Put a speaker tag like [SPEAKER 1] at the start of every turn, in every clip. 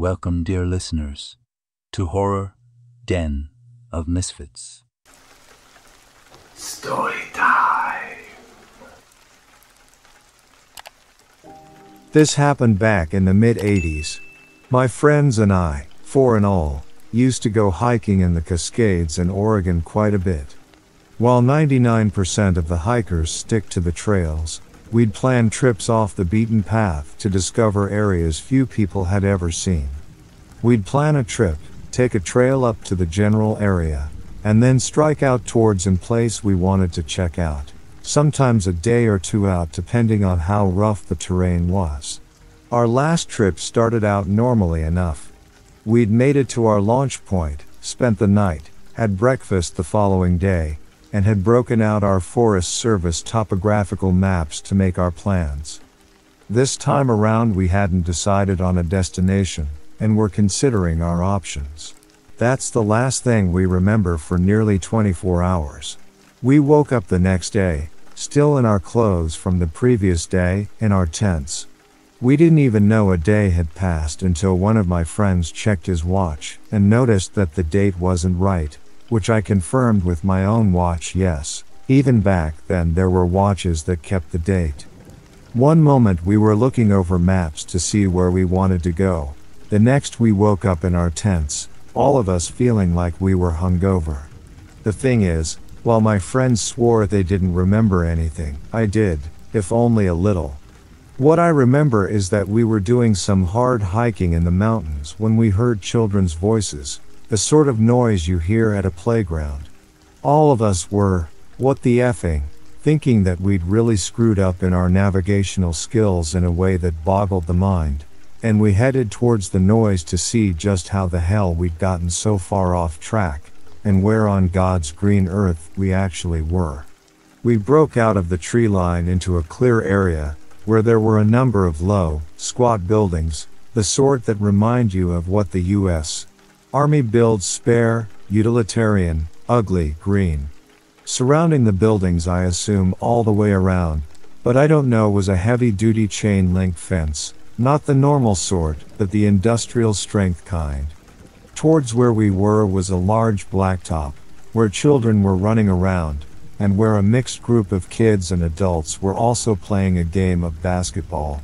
[SPEAKER 1] Welcome, dear listeners, to Horror Den of Misfits.
[SPEAKER 2] Story time.
[SPEAKER 3] This happened back in the mid 80s. My friends and I, four in all, used to go hiking in the Cascades in Oregon quite a bit. While 99% of the hikers stick to the trails, we'd plan trips off the beaten path to discover areas few people had ever seen. We'd plan a trip, take a trail up to the general area, and then strike out towards a place we wanted to check out, sometimes a day or two out depending on how rough the terrain was. Our last trip started out normally enough. We'd made it to our launch point, spent the night, had breakfast the following day, and had broken out our Forest Service topographical maps to make our plans. This time around we hadn't decided on a destination, and were considering our options. That's the last thing we remember for nearly 24 hours. We woke up the next day, still in our clothes from the previous day, in our tents. We didn't even know a day had passed until one of my friends checked his watch and noticed that the date wasn't right, which I confirmed with my own watch yes. Even back then there were watches that kept the date. One moment we were looking over maps to see where we wanted to go. The next we woke up in our tents, all of us feeling like we were hungover. The thing is, while my friends swore they didn't remember anything, I did, if only a little. What I remember is that we were doing some hard hiking in the mountains when we heard children's voices, the sort of noise you hear at a playground. All of us were, what the effing, thinking that we'd really screwed up in our navigational skills in a way that boggled the mind, and we headed towards the noise to see just how the hell we'd gotten so far off track, and where on God's green earth we actually were. We broke out of the tree line into a clear area, where there were a number of low, squat buildings, the sort that remind you of what the U.S. Army builds spare, utilitarian, ugly, green. Surrounding the buildings, I assume all the way around, but I don't know, was a heavy duty chain link fence, not the normal sort, but the industrial strength kind. Towards where we were was a large blacktop, where children were running around, and where a mixed group of kids and adults were also playing a game of basketball.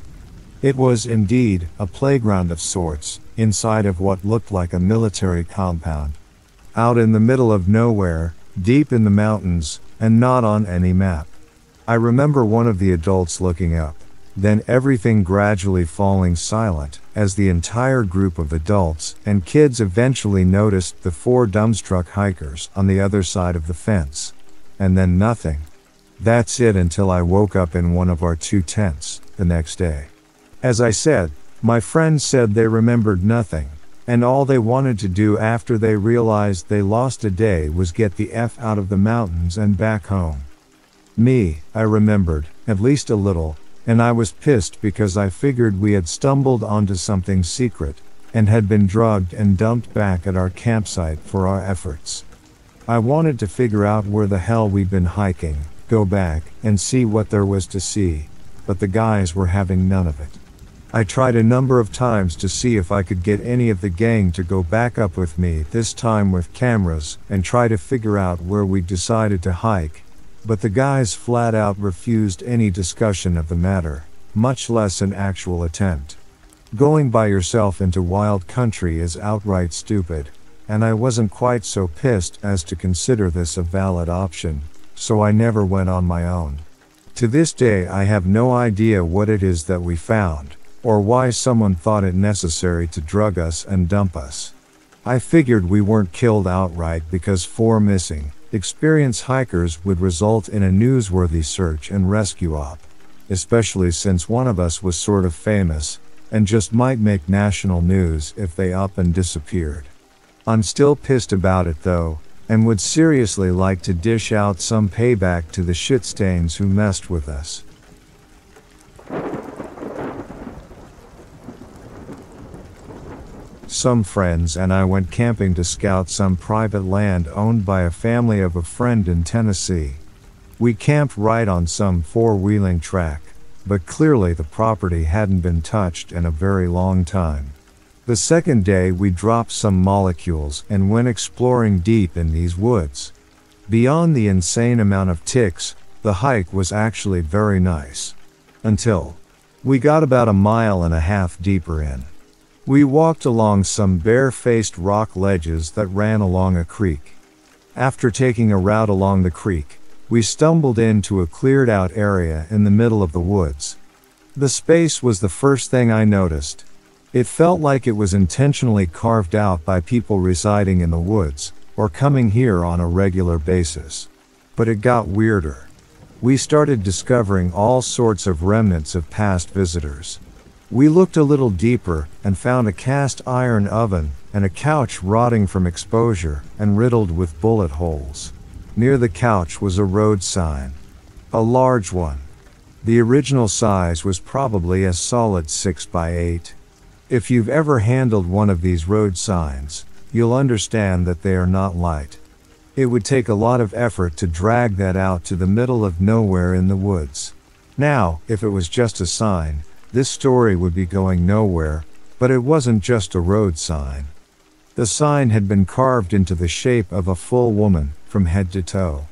[SPEAKER 3] It was indeed a playground of sorts, inside of what looked like a military compound. Out in the middle of nowhere, deep in the mountains, and not on any map. I remember one of the adults looking up, then everything gradually falling silent, as the entire group of adults and kids eventually noticed the four dumbstruck hikers on the other side of the fence and then nothing. That's it until I woke up in one of our two tents, the next day. As I said, my friends said they remembered nothing, and all they wanted to do after they realized they lost a day was get the F out of the mountains and back home. Me, I remembered, at least a little, and I was pissed because I figured we had stumbled onto something secret, and had been drugged and dumped back at our campsite for our efforts. I wanted to figure out where the hell we'd been hiking, go back, and see what there was to see, but the guys were having none of it. I tried a number of times to see if I could get any of the gang to go back up with me, this time with cameras, and try to figure out where we decided to hike, but the guys flat out refused any discussion of the matter, much less an actual attempt. Going by yourself into wild country is outright stupid, and I wasn't quite so pissed as to consider this a valid option, so I never went on my own. To this day, I have no idea what it is that we found, or why someone thought it necessary to drug us and dump us. I figured we weren't killed outright because four missing, experienced hikers would result in a newsworthy search and rescue op, especially since one of us was sort of famous, and just might make national news if they up and disappeared. I'm still pissed about it though, and would seriously like to dish out some payback to the shitstains who messed with us. Some friends and I went camping to scout some private land owned by a family of a friend in Tennessee. We camped right on some four wheeling track, but clearly the property hadn't been touched in a very long time. The second day we dropped some molecules and went exploring deep in these woods. Beyond the insane amount of ticks, the hike was actually very nice. Until we got about a mile and a half deeper in. We walked along some bare-faced rock ledges that ran along a creek. After taking a route along the creek, we stumbled into a cleared out area in the middle of the woods. The space was the first thing I noticed. It felt like it was intentionally carved out by people residing in the woods, or coming here on a regular basis. But it got weirder. We started discovering all sorts of remnants of past visitors. We looked a little deeper and found a cast iron oven and a couch rotting from exposure and riddled with bullet holes. Near the couch was a road sign. A large one. The original size was probably a solid 6 by 8. If you've ever handled one of these road signs, you'll understand that they are not light. It would take a lot of effort to drag that out to the middle of nowhere in the woods. Now, if it was just a sign, this story would be going nowhere, but it wasn't just a road sign. The sign had been carved into the shape of a full woman, from head to toe.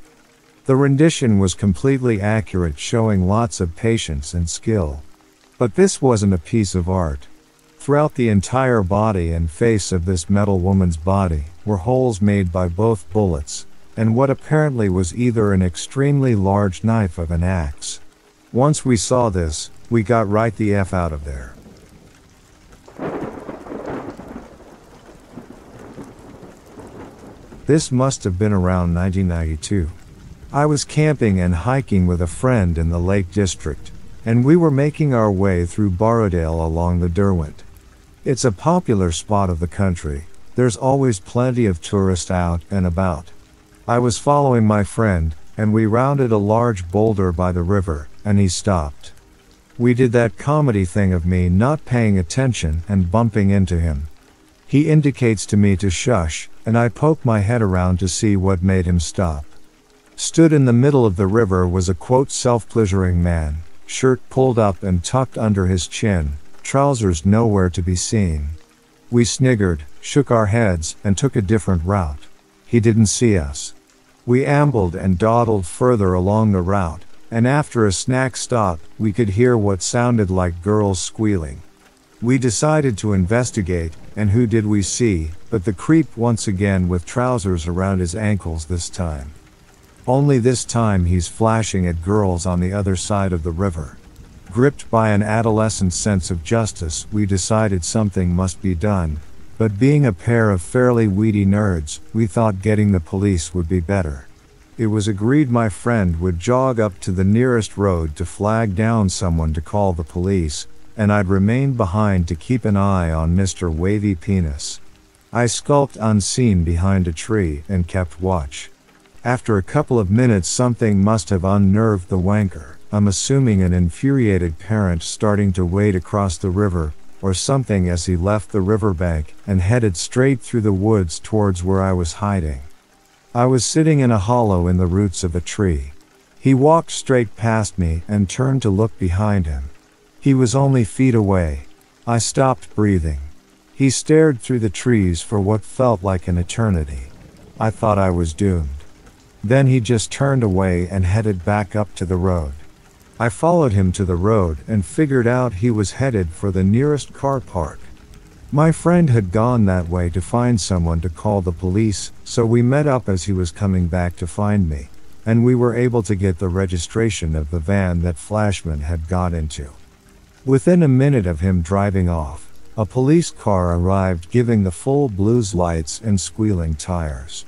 [SPEAKER 3] The rendition was completely accurate, showing lots of patience and skill. But this wasn't a piece of art. Throughout the entire body and face of this metal woman's body were holes made by both bullets, and what apparently was either an extremely large knife of an axe. Once we saw this, we got right the F out of there. This must have been around 1992. I was camping and hiking with a friend in the Lake District, and we were making our way through Borrowdale along the Derwent. It's a popular spot of the country, there's always plenty of tourists out and about. I was following my friend, and we rounded a large boulder by the river, and he stopped. We did that comedy thing of me not paying attention and bumping into him. He indicates to me to shush, and I poke my head around to see what made him stop. Stood in the middle of the river was a quote self-pleasuring man, shirt pulled up and tucked under his chin, trousers nowhere to be seen. We sniggered, shook our heads, and took a different route. He didn't see us. We ambled and dawdled further along the route, and after a snack stop, we could hear what sounded like girls squealing. We decided to investigate, and who did we see, but the creep once again with trousers around his ankles this time. Only this time he's flashing at girls on the other side of the river. Gripped by an adolescent sense of justice, we decided something must be done, but being a pair of fairly weedy nerds, we thought getting the police would be better. It was agreed my friend would jog up to the nearest road to flag down someone to call the police, and I'd remain behind to keep an eye on Mr. Wavy Penis. I skulked unseen behind a tree and kept watch. After a couple of minutes, something must have unnerved the wanker. I'm assuming an infuriated parent starting to wade across the river, or something as he left the riverbank and headed straight through the woods towards where I was hiding. I was sitting in a hollow in the roots of a tree. He walked straight past me and turned to look behind him. He was only feet away. I stopped breathing. He stared through the trees for what felt like an eternity. I thought I was doomed. Then he just turned away and headed back up to the road. I followed him to the road and figured out he was headed for the nearest car park. My friend had gone that way to find someone to call the police, so we met up as he was coming back to find me, and we were able to get the registration of the van that Flashman had got into. Within a minute of him driving off, a police car arrived giving the full blues lights and squealing tires.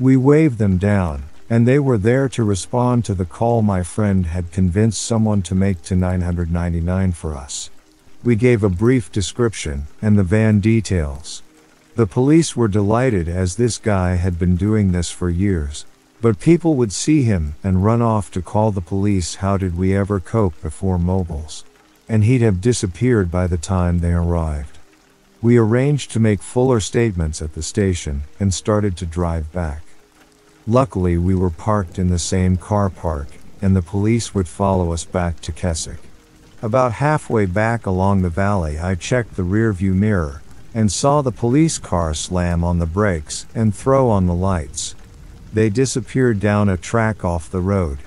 [SPEAKER 3] We waved them down, and they were there to respond to the call my friend had convinced someone to make to 999 for us. We gave a brief description and the van details. The police were delighted as this guy had been doing this for years. But people would see him and run off to call the police. How did we ever cope before mobiles? And he'd have disappeared by the time they arrived. We arranged to make fuller statements at the station and started to drive back. Luckily, we were parked in the same car park, and the police would follow us back to Keswick. About halfway back along the valley, I checked the rearview mirror, and saw the police car slam on the brakes and throw on the lights. They disappeared down a track off the road.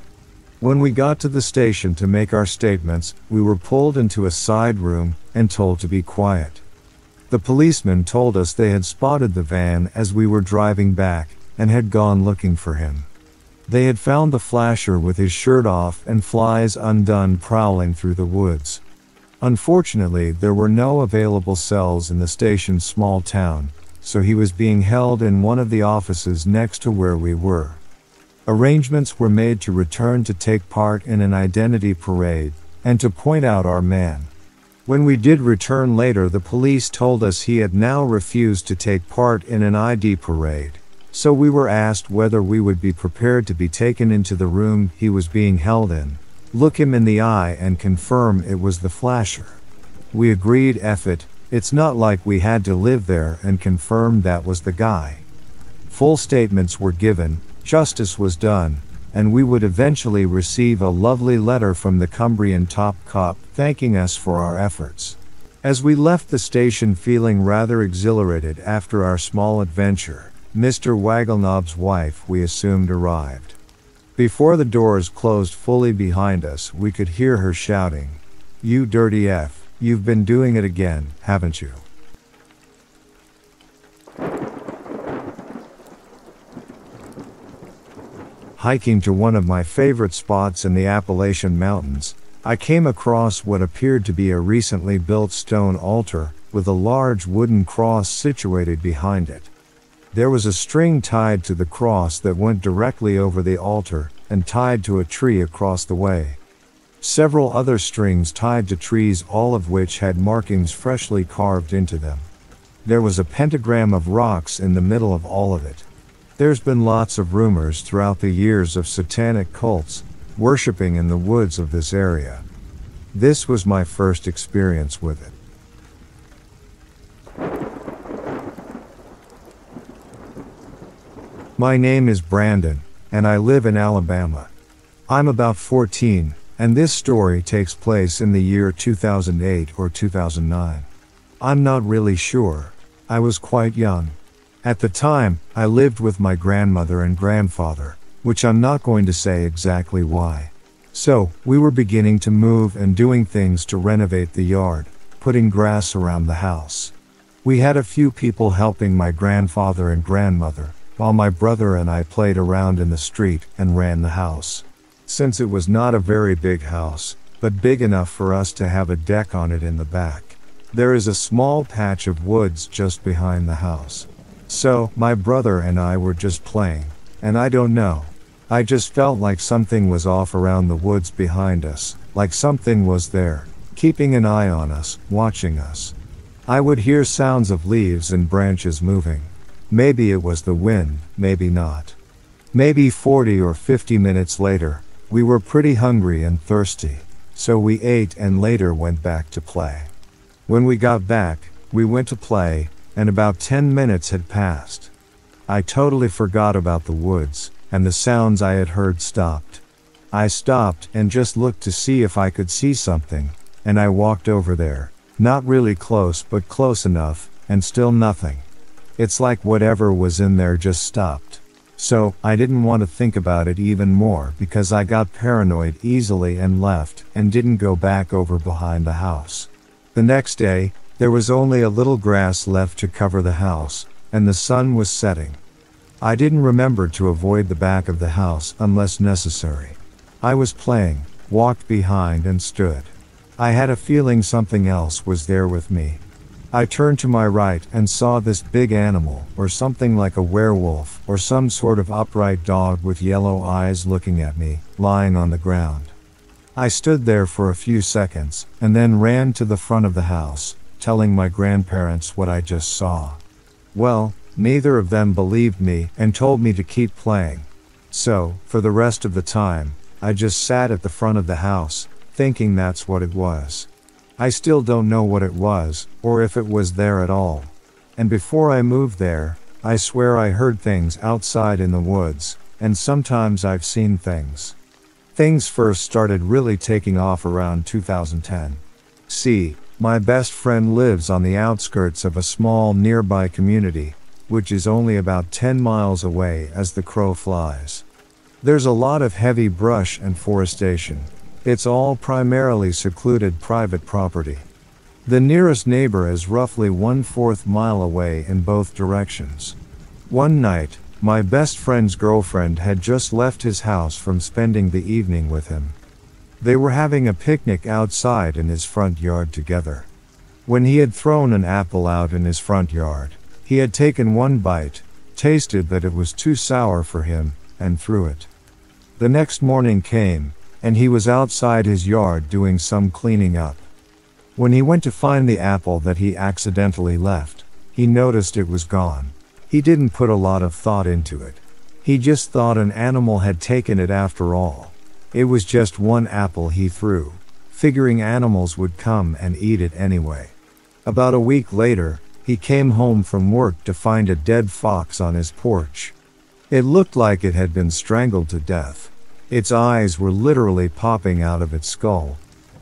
[SPEAKER 3] When we got to the station to make our statements, we were pulled into a side room and told to be quiet. The policeman told us they had spotted the van as we were driving back and had gone looking for him. They had found the flasher with his shirt off and flies undone prowling through the woods. Unfortunately, there were no available cells in the station's small town, so he was being held in one of the offices next to where we were. Arrangements were made to return to take part in an identity parade and to point out our man. When we did return later, the police told us he had now refused to take part in an ID parade, so we were asked whether we would be prepared to be taken into the room he was being held in, look him in the eye, and confirm it was the flasher. We agreed, F it, it's not like we had to live there, and confirmed that was the guy. Full statements were given, justice was done, and we would eventually receive a lovely letter from the Cumbrian top cop thanking us for our efforts. As we left the station feeling rather exhilarated after our small adventure, Mr. Wagglenob's wife we assumed arrived. Before the doors closed fully behind us, we could hear her shouting, You dirty F, you've been doing it again, haven't you? Hiking to one of my favorite spots in the Appalachian Mountains, I came across what appeared to be a recently built stone altar with a large wooden cross situated behind it. There was a string tied to the cross that went directly over the altar and tied to a tree across the way. Several other strings tied to trees, all of which had markings freshly carved into them. There was a pentagram of rocks in the middle of all of it. There's been lots of rumors throughout the years of satanic cults worshipping in the woods of this area. This was my first experience with it. My name is Brandon, and I live in Alabama. I'm about 14, and this story takes place in the year 2008 or 2009. I'm not really sure. I was quite young. At the time, I lived with my grandmother and grandfather, which I'm not going to say exactly why. So, we were beginning to move and doing things to renovate the yard, putting grass around the house. We had a few people helping my grandfather and grandmother, while my brother and I played around in the street and ran the house. Since it was not a very big house, but big enough for us to have a deck on it in the back, there is a small patch of woods just behind the house. So, my brother and I were just playing, and I don't know. I just felt like something was off around the woods behind us, like something was there, keeping an eye on us, watching us. I would hear sounds of leaves and branches moving. Maybe it was the wind, maybe not. Maybe 40 or 50 minutes later, we were pretty hungry and thirsty, so we ate and later went back to play. When we got back, we went to play, and about 10 minutes had passed. I totally forgot about the woods, and the sounds I had heard stopped. I stopped and just looked to see if I could see something, and I walked over there, not really close but close enough, and still nothing. It's like whatever was in there just stopped. So, I didn't want to think about it even more because I got paranoid easily and left and didn't go back over behind the house. The next day, there was only a little grass left to cover the house, and the sun was setting. I didn't remember to avoid the back of the house unless necessary. I was playing, walked behind, and stood. I had a feeling something else was there with me. I turned to my right and saw this big animal, or something like a werewolf, or some sort of upright dog with yellow eyes looking at me, lying on the ground. I stood there for a few seconds, and then ran to the front of the house, telling my grandparents what I just saw. Well, neither of them believed me and told me to keep playing. So, for the rest of the time, I just sat at the front of the house, thinking that's what it was. I still don't know what it was, or if it was there at all. And before I moved there, I swear I heard things outside in the woods, and sometimes I've seen things. Things first started really taking off around 2010. See, my best friend lives on the outskirts of a small nearby community, which is only about 10 miles away as the crow flies. There's a lot of heavy brush and forestation. It's all primarily secluded private property. The nearest neighbor is roughly one fourth mile away in both directions. One night, my best friend's girlfriend had just left his house from spending the evening with him. They were having a picnic outside in his front yard together. When he had thrown an apple out in his front yard, he had taken one bite, tasted that it was too sour for him, and threw it. The next morning came, and he was outside his yard doing some cleaning up. When he went to find the apple that he accidentally left, he noticed it was gone. He didn't put a lot of thought into it. He just thought an animal had taken it after all. It was just one apple he threw, figuring animals would come and eat it anyway. About a week later, he came home from work to find a dead fox on his porch. It looked like it had been strangled to death. Its eyes were literally popping out of its skull.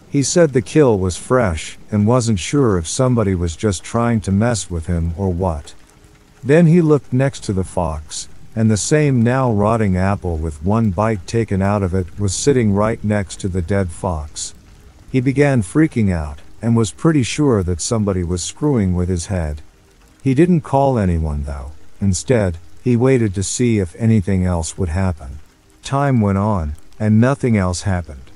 [SPEAKER 3] He said the kill was fresh and wasn't sure if somebody was just trying to mess with him or what. Then he looked next to the fox, and the same now rotting apple with one bite taken out of it was sitting right next to the dead fox. He began freaking out and was pretty sure that somebody was screwing with his head. He didn't call anyone though. Instead, he waited to see if anything else would happen. Time went on, and nothing else happened.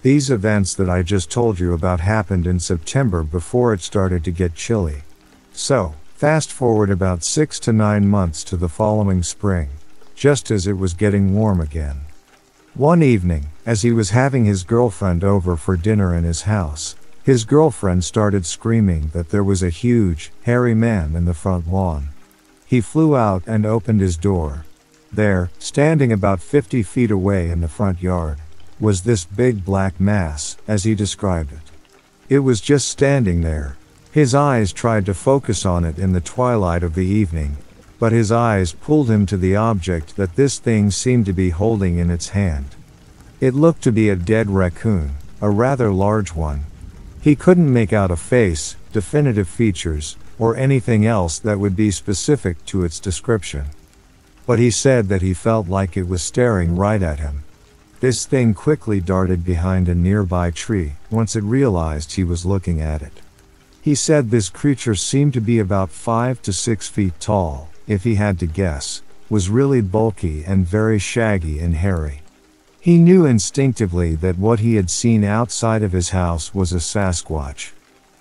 [SPEAKER 3] These events that I just told you about happened in September before it started to get chilly. So, fast forward about six to nine months to the following spring, just as it was getting warm again. One evening, as he was having his girlfriend over for dinner in his house, his girlfriend started screaming that there was a huge, hairy man in the front lawn. He flew out and opened his door. There, standing about 50 feet away in the front yard, was this big black mass, as he described it. It was just standing there. His eyes tried to focus on it in the twilight of the evening, but his eyes pulled him to the object that this thing seemed to be holding in its hand. It looked to be a dead raccoon, a rather large one, he couldn't make out a face, definitive features, or anything else that would be specific to its description. But he said that he felt like it was staring right at him. This thing quickly darted behind a nearby tree once it realized he was looking at it. He said this creature seemed to be about 5 to 6 feet tall, if he had to guess, was really bulky and very shaggy and hairy. He knew instinctively that what he had seen outside of his house was a Sasquatch.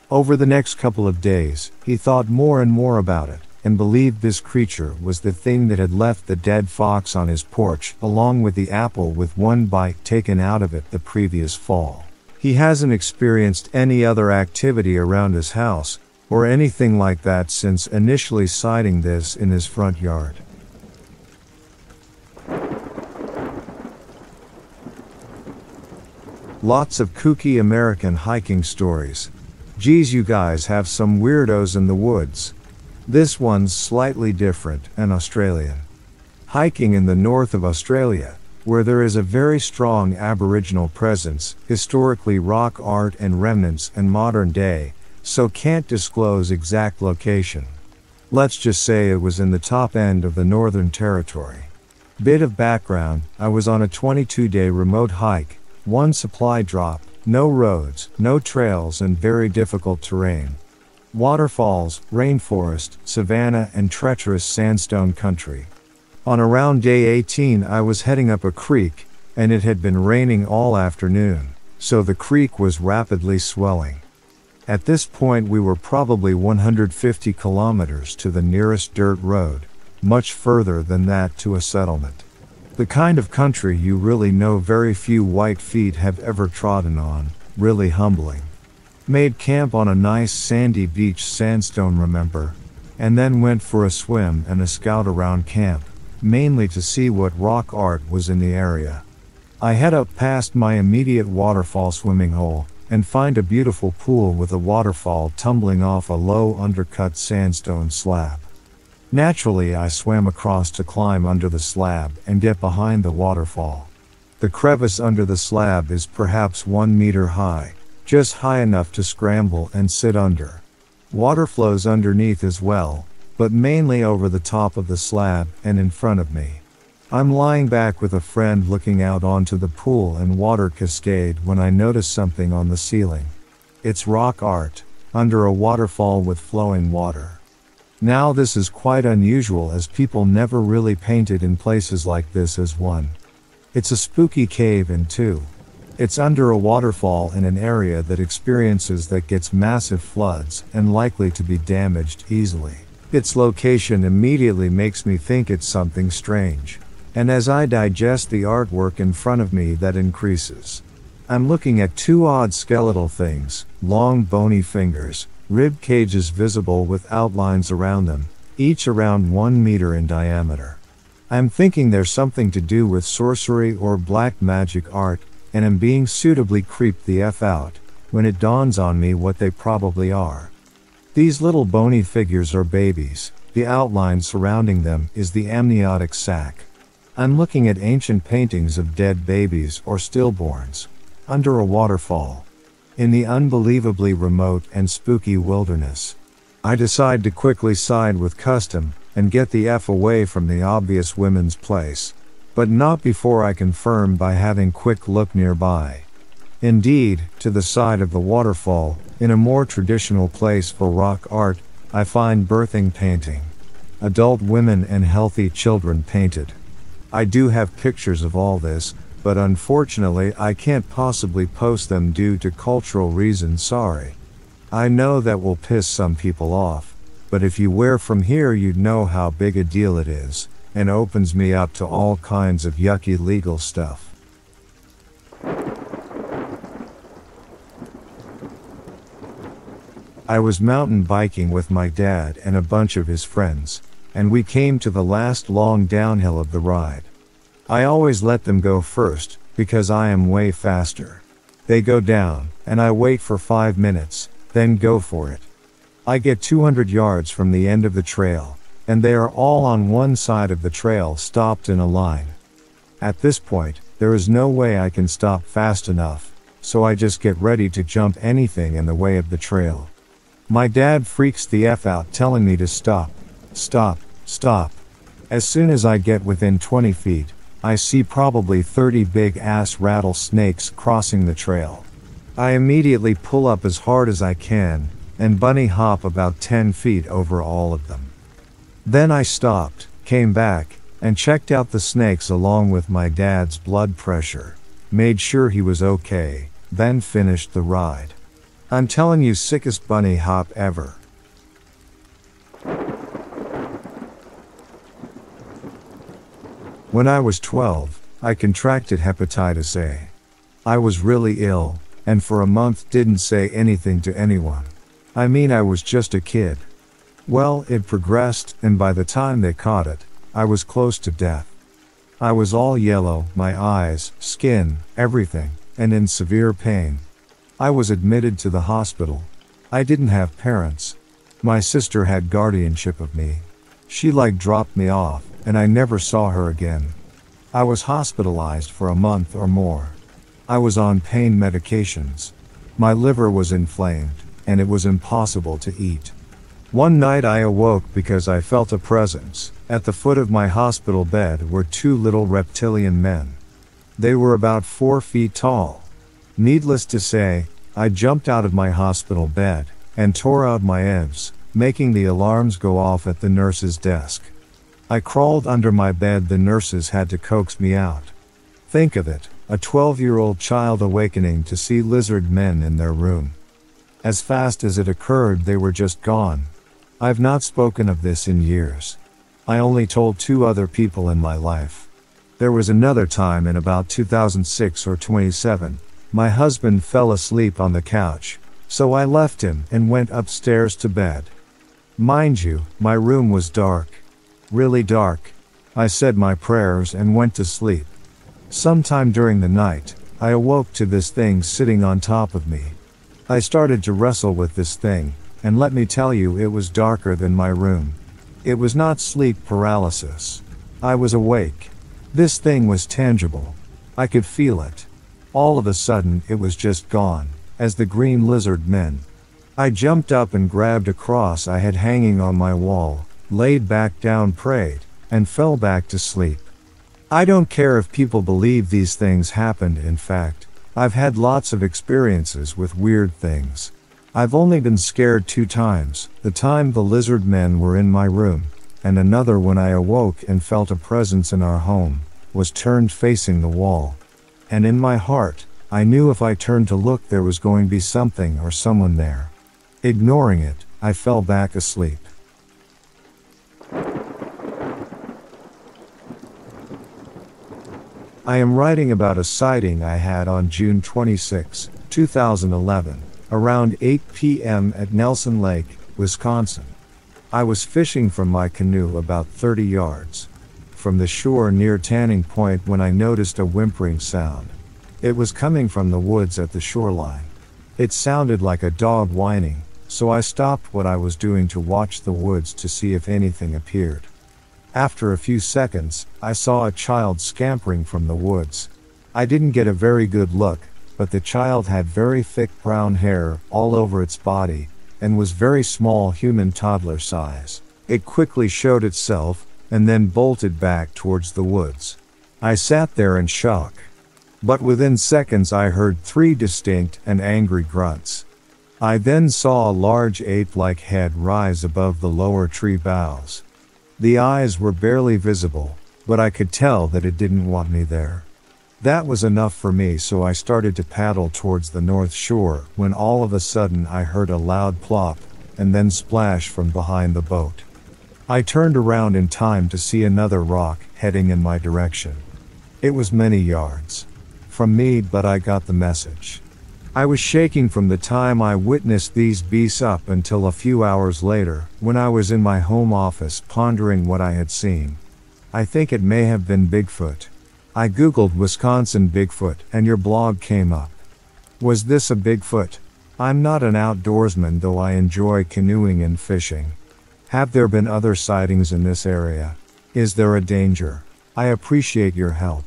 [SPEAKER 3] Over the next couple of days, he thought more and more about it, and believed this creature was the thing that had left the dead fox on his porch, along with the apple with one bite taken out of it the previous fall. He hasn't experienced any other activity around his house, or anything like that since initially sighting this in his front yard. Lots of kooky American hiking stories. Geez, you guys have some weirdos in the woods. This one's slightly different and Australian. Hiking in the north of Australia, where there is a very strong Aboriginal presence, historically rock art and remnants and modern day, so can't disclose exact location. Let's just say it was in the top end of the Northern Territory. Bit of background I was on a 22 day remote hike one supply drop, no roads, no trails, and very difficult terrain. Waterfalls, rainforest, savanna, and treacherous sandstone country. On around day 18, I was heading up a creek, and it had been raining all afternoon, so the creek was rapidly swelling. At this point, we were probably 150 kilometers to the nearest dirt road, much further than that to a settlement. The kind of country you really know very few white feet have ever trodden on, really humbling. Made camp on a nice sandy beach sandstone, remember? And then went for a swim and a scout around camp, mainly to see what rock art was in the area. I head up past my immediate waterfall swimming hole, and find a beautiful pool with a waterfall tumbling off a low undercut sandstone slab. Naturally, I swam across to climb under the slab and get behind the waterfall. The crevice under the slab is perhaps one meter high, just high enough to scramble and sit under. Water flows underneath as well, but mainly over the top of the slab and in front of me. I'm lying back with a friend looking out onto the pool and water cascade when I notice something on the ceiling. It's rock art, under a waterfall with flowing water. Now this is quite unusual as people never really painted in places like this as one. It's a spooky cave in two. It's under a waterfall in an area that experiences that gets massive floods and likely to be damaged easily. Its location immediately makes me think it's something strange. And as I digest the artwork in front of me that increases. I'm looking at two odd skeletal things, long bony fingers, rib cages visible with outlines around them, each around one meter in diameter. I'm thinking there's something to do with sorcery or black magic art, and am being suitably creeped the F out, when it dawns on me what they probably are. These little bony figures are babies, the outline surrounding them is the amniotic sac. I'm looking at ancient paintings of dead babies or stillborns. Under a waterfall. In the unbelievably remote and spooky wilderness. I decide to quickly side with custom and get the F away from the obvious women's place. But not before I confirm by having quick look nearby. Indeed, to the side of the waterfall, in a more traditional place for rock art, I find birthing painting. Adult women and healthy children painted. I do have pictures of all this, but unfortunately I can't possibly post them due to cultural reasons sorry. I know that will piss some people off, but if you were from here you'd know how big a deal it is, and opens me up to all kinds of yucky legal stuff. I was mountain biking with my dad and a bunch of his friends, and we came to the last long downhill of the ride. I always let them go first, because I am way faster. They go down, and I wait for 5 minutes, then go for it. I get 200 yards from the end of the trail, and they are all on one side of the trail stopped in a line. At this point, there is no way I can stop fast enough, so I just get ready to jump anything in the way of the trail. My dad freaks the F out telling me to stop, stop, stop. As soon as I get within 20 feet, I see probably 30 big ass rattlesnakes crossing the trail. I immediately pull up as hard as I can, and bunny hop about 10 feet over all of them. Then I stopped, came back, and checked out the snakes along with my dad's blood pressure, made sure he was okay, then finished the ride. I'm telling you sickest bunny hop ever. When I was 12, I contracted hepatitis A. I was really ill, and for a month didn't say anything to anyone. I mean, I was just a kid. Well, it progressed, and by the time they caught it, I was close to death. I was all yellow, my eyes, skin, everything, and in severe pain. I was admitted to the hospital. I didn't have parents. My sister had guardianship of me. She like dropped me off, and I never saw her again. I was hospitalized for a month or more. I was on pain medications. My liver was inflamed, and it was impossible to eat. One night I awoke because I felt a presence. At the foot of my hospital bed were two little reptilian men. They were about four feet tall. Needless to say, I jumped out of my hospital bed and tore out my IVs, making the alarms go off at the nurse's desk. I crawled under my bed, the nurses had to coax me out. Think of it, a 12 year old child awakening to see lizard men in their room. As fast as it occurred, they were just gone. I've not spoken of this in years. I only told two other people in my life. There was another time in about 2006 or 27. My husband fell asleep on the couch, so I left him and went upstairs to bed. Mind you, my room was dark really dark. I said my prayers and went to sleep. Sometime during the night, I awoke to this thing sitting on top of me. I started to wrestle with this thing, and let me tell you, it was darker than my room. It was not sleep paralysis. I was awake. This thing was tangible. I could feel it. All of a sudden, it was just gone. as the green lizard men. I jumped up and grabbed a cross I had hanging on my wall, laid back down, prayed, and fell back to sleep. I don't care if people believe these things happened, in fact, I've had lots of experiences with weird things. I've only been scared two times the time the lizard men were in my room, and another when I awoke and felt a presence in our home, was turned facing the wall. And in my heart, I knew if I turned to look there was going to be something or someone there. Ignoring it, I fell back asleep. I am writing about a sighting I had on June 26, 2011, around 8 p.m. at Nelson Lake, Wisconsin. I was fishing from my canoe about 30 yards from the shore near Tanning Point when I noticed a whimpering sound. It was coming from the woods at the shoreline. It sounded like a dog whining, so I stopped what I was doing to watch the woods to see if anything appeared. After a few seconds, I saw a child scampering from the woods. I didn't get a very good look, but the child had very thick brown hair all over its body, and was very small human toddler size. It quickly showed itself, and then bolted back towards the woods. I sat there in shock. But within seconds I heard three distinct and angry grunts. I then saw a large ape-like head rise above the lower tree boughs. The eyes were barely visible, but I could tell that it didn't want me there. That was enough for me, so I started to paddle towards the north shore when all of a sudden I heard a loud plop and then splash from behind the boat. I turned around in time to see another rock heading in my direction. It was many yards from me, but I got the message. I was shaking from the time I witnessed these beasts up until a few hours later, when I was in my home office pondering what I had seen. I think it may have been Bigfoot. I googled Wisconsin Bigfoot and your blog came up. Was this a Bigfoot? I'm not an outdoorsman though I enjoy canoeing and fishing. Have there been other sightings in this area? Is there a danger? I appreciate your help.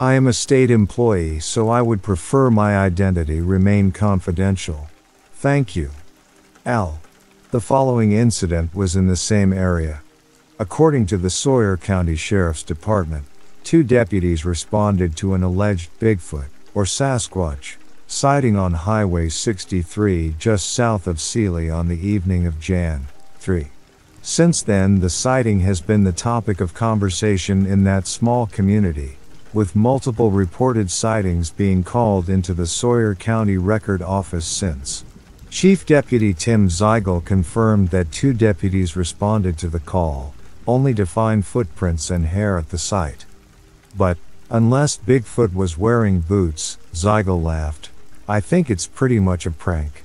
[SPEAKER 3] I am a state employee, so I would prefer my identity remain confidential. Thank you. L. The following incident was in the same area. According to the Sawyer County Sheriff's Department, two deputies responded to an alleged Bigfoot, or Sasquatch, sighting on Highway 63 just south of Seeley on the evening of Jan. 3. Since then, the sighting has been the topic of conversation in that small community with multiple reported sightings being called into the Sawyer County Record Office since. Chief Deputy Tim Zeigel confirmed that two deputies responded to the call, only to find footprints and hair at the site. But, unless Bigfoot was wearing boots, Zeigel laughed. I think it's pretty much a prank.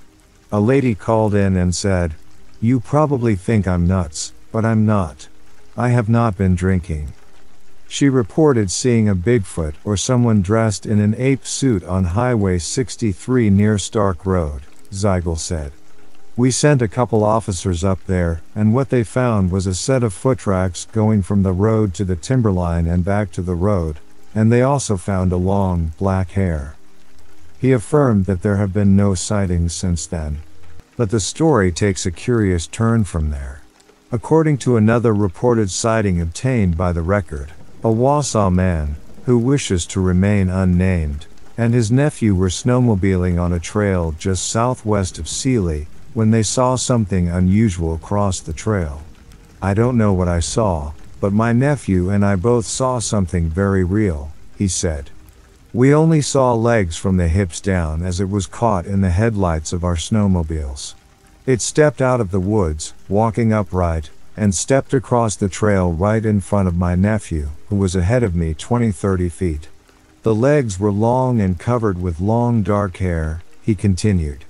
[SPEAKER 3] A lady called in and said, You probably think I'm nuts, but I'm not. I have not been drinking. She reported seeing a Bigfoot or someone dressed in an ape suit on Highway 63 near Stark Road, Zeigel said. We sent a couple officers up there, and what they found was a set of foot tracks going from the road to the timberline and back to the road, and they also found a long, black hair. He affirmed that there have been no sightings since then. But the story takes a curious turn from there. According to another reported sighting obtained by the record, a Wausau man, who wishes to remain unnamed, and his nephew were snowmobiling on a trail just southwest of Seeley when they saw something unusual cross the trail. I don't know what I saw, but my nephew and I both saw something very real, he said. We only saw legs from the hips down as it was caught in the headlights of our snowmobiles. It stepped out of the woods, walking upright, and stepped across the trail right in front of my nephew, who was ahead of me 20 30 feet. The legs were long and covered with long dark hair, he continued.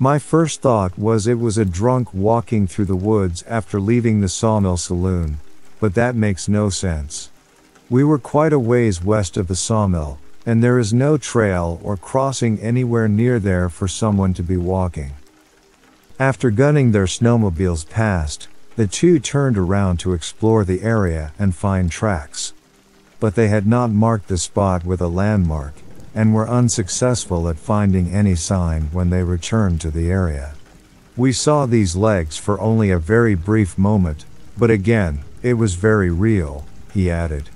[SPEAKER 3] My first thought was it was a drunk walking through the woods after leaving the sawmill saloon, but that makes no sense. We were quite a ways west of the sawmill, and there is no trail or crossing anywhere near there for someone to be walking. After gunning their snowmobiles past, the two turned around to explore the area and find tracks. But they had not marked the spot with a landmark, and were unsuccessful at finding any sign when they returned to the area. We saw these legs for only a very brief moment, but again, it was very real, he added.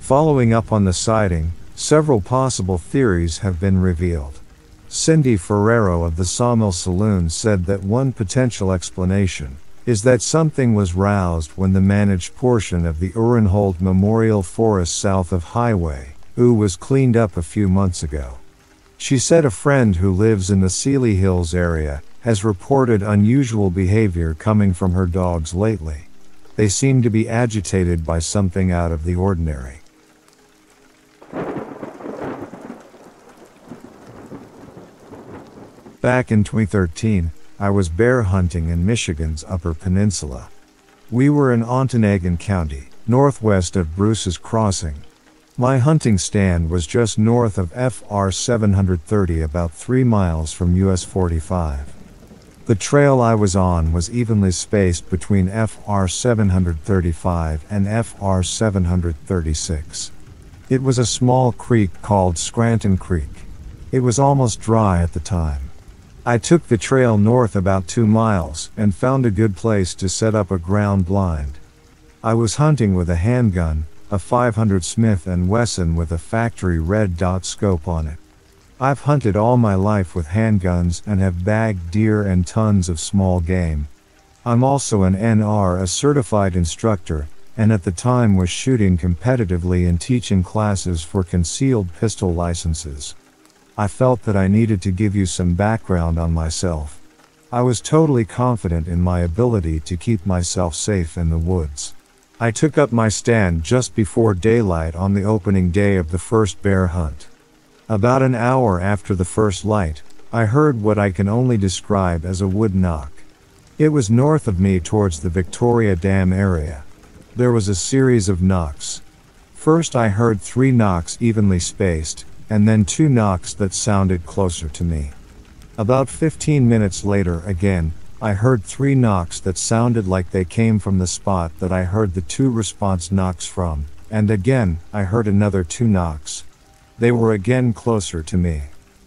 [SPEAKER 3] Following up on the sighting, several possible theories have been revealed. Cindy Ferrero of the Sawmill Saloon said that one potential explanation is that something was roused when the managed portion of the Uhrenholdt Memorial Forest south of Highway U was cleaned up a few months ago. She said a friend who lives in the Seeley Hills area has reported unusual behavior coming from her dogs lately. They seem to be agitated by something out of the ordinary. Back in 2013, I was bear hunting in Michigan's Upper Peninsula. We were in Ontonagon County, northwest of Bruce's Crossing. My hunting stand was just north of FR 730, about 3 miles from US 45. The trail I was on was evenly spaced between FR 735 and FR 736. It was a small creek called Scranton Creek. It was almost dry at the time. I took the trail north about two miles and found a good place to set up a ground blind. I was hunting with a handgun, a 500 Smith & Wesson with a factory red dot scope on it. I've hunted all my life with handguns and have bagged deer and tons of small game. I'm also an NRA, a certified instructor, and at the time was shooting competitively and teaching classes for concealed pistol licenses. I felt that I needed to give you some background on myself. I was totally confident in my ability to keep myself safe in the woods. I took up my stand just before daylight on the opening day of the first bear hunt. About an hour after the first light, I heard what I can only describe as a wood knock. It was north of me towards the Victoria Dam area. There was a series of knocks. First I heard three knocks evenly spaced, and then two knocks that sounded closer to me. About 15 minutes later, again, I heard three knocks that sounded like they came from the spot that I heard the two response knocks from, and again, I heard another two knocks. They were again closer to me.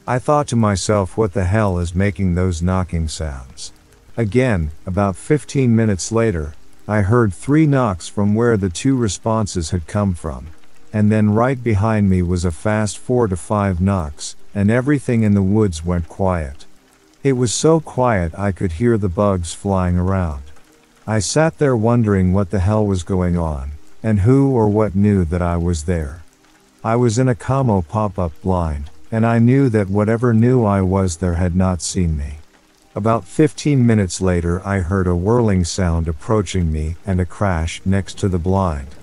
[SPEAKER 3] I thought to myself, what the hell is making those knocking sounds? Again, about 15 minutes later, I heard three knocks from where the two responses had come from and then right behind me was a fast four to five knocks, and everything in the woods went quiet. It was so quiet I could hear the bugs flying around. I sat there wondering what the hell was going on, and who or what knew that I was there. I was in a camo pop-up blind, and I knew that whatever knew I was there had not seen me. About 15 minutes later I heard a whirling sound approaching me and a crash next to the blind.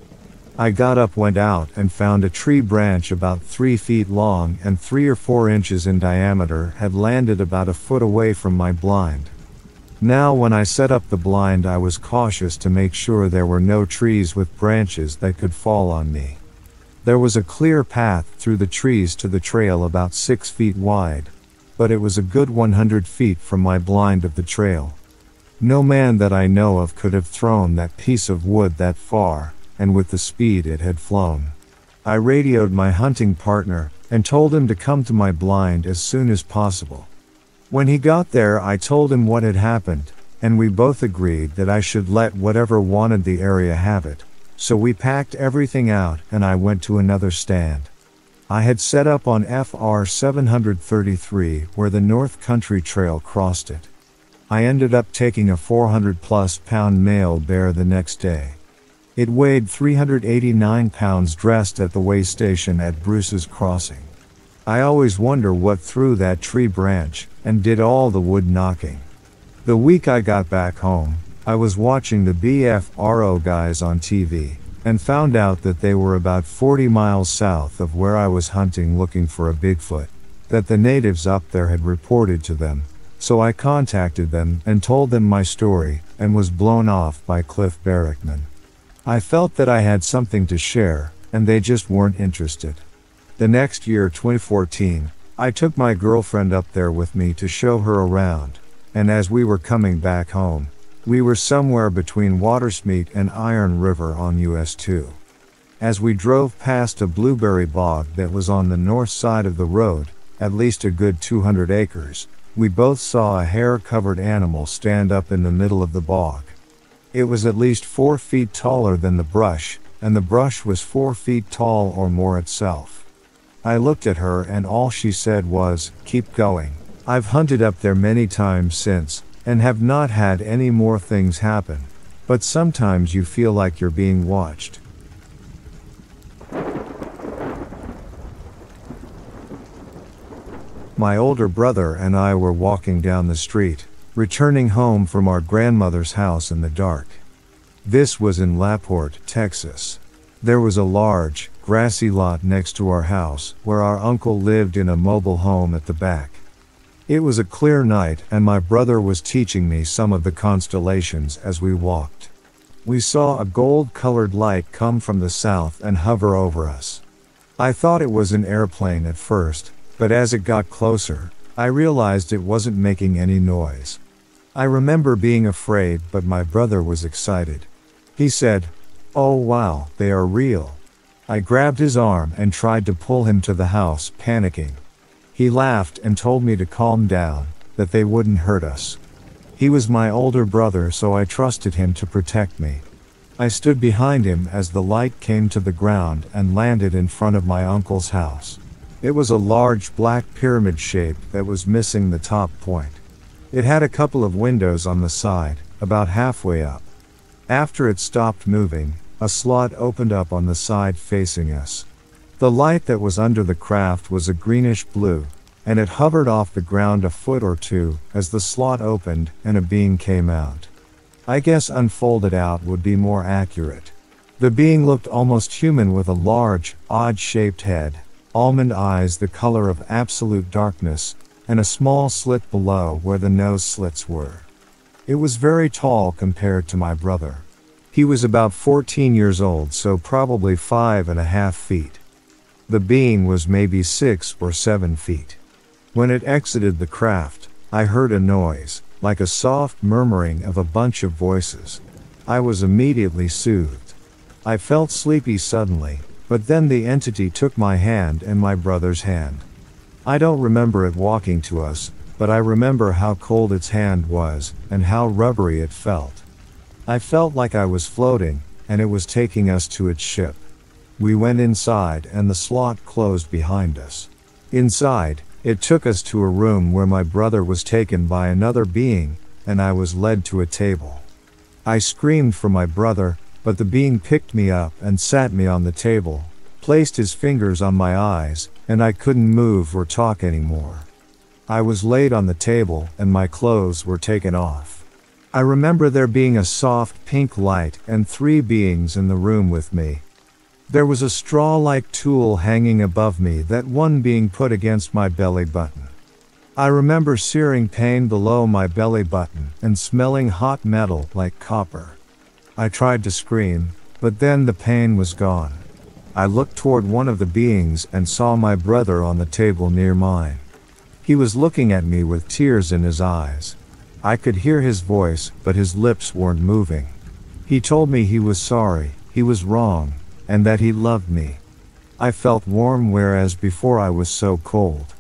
[SPEAKER 3] I got up, went out, and found a tree branch about three feet long and three or four inches in diameter had landed about a foot away from my blind. Now, when I set up the blind, I was cautious to make sure there were no trees with branches that could fall on me. There was a clear path through the trees to the trail about six feet wide, but it was a good 100 feet from my blind of the trail. No man that I know of could have thrown that piece of wood that far and with the speed it had flown. I radioed my hunting partner and told him to come to my blind as soon as possible. When he got there, I told him what had happened, and we both agreed that I should let whatever wanted the area have it. So we packed everything out and I went to another stand. I had set up on FR 733 where the North Country Trail crossed it. I ended up taking a 400 plus pound male bear the next day. It weighed 389 pounds dressed at the way station at Bruce's Crossing. I always wonder what threw that tree branch and did all the wood knocking. The week I got back home, I was watching the BFRO guys on TV and found out that they were about 40 miles south of where I was hunting looking for a Bigfoot, that the natives up there had reported to them. So I contacted them and told them my story and was blown off by Cliff Barackman. I felt that I had something to share, and they just weren't interested. The next year, 2014, I took my girlfriend up there with me to show her around, and as we were coming back home, we were somewhere between Watersmeet and Iron River on US 2. As we drove past a blueberry bog that was on the north side of the road, at least a good 200 acres, we both saw a hair covered animal stand up in the middle of the bog. It was at least four feet taller than the brush, and the brush was four feet tall or more itself. I looked at her and all she said was, Keep going. I've hunted up there many times since, and have not had any more things happen. But sometimes you feel like you're being watched. My older brother and I were walking down the street, returning home from our grandmother's house in the dark. This was in LaPorte, Texas. There was a large, grassy lot next to our house, where our uncle lived in a mobile home at the back. It was a clear night, and my brother was teaching me some of the constellations as we walked. We saw a gold colored light come from the south and hover over us. I thought it was an airplane at first, but as it got closer, I realized it wasn't making any noise. I remember being afraid, but my brother was excited. He said, Oh wow, they are real. I grabbed his arm and tried to pull him to the house, panicking. He laughed and told me to calm down, that they wouldn't hurt us. He was my older brother, so I trusted him to protect me. I stood behind him as the light came to the ground and landed in front of my uncle's house. It was a large black pyramid shape that was missing the top point. It had a couple of windows on the side, about halfway up. After it stopped moving, a slot opened up on the side facing us. The light that was under the craft was a greenish blue, and it hovered off the ground a foot or two as the slot opened and a being came out. I guess unfolded out would be more accurate. The being looked almost human with a large, odd shaped head, almond eyes the color of absolute darkness, and a small slit below where the nose slits were. It was very tall compared to my brother. He was about 14 years old, so probably five and a half feet. The being was maybe six or seven feet. When it exited the craft, I heard a noise, like a soft murmuring of a bunch of voices. I was immediately soothed. I felt sleepy suddenly, but then the entity took my hand and my brother's hand. I don't remember it walking to us, but I remember how cold its hand was, and how rubbery it felt. I felt like I was floating, and it was taking us to its ship. We went inside and the slot closed behind us. Inside, it took us to a room where my brother was taken by another being, and I was led to a table. I screamed for my brother, but the being picked me up and sat me on the table, placed his fingers on my eyes, and I couldn't move or talk anymore. I was laid on the table and my clothes were taken off. I remember there being a soft pink light and three beings in the room with me. There was a straw like tool hanging above me, that one being put against my belly button. I remember searing pain below my belly button and smelling hot metal like copper. I tried to scream, but then the pain was gone. I looked toward one of the beings and saw my brother on the table near mine. He was looking at me with tears in his eyes. I could hear his voice, but his lips weren't moving. He told me he was sorry, he was wrong, and that he loved me. I felt warm whereas before I was so cold.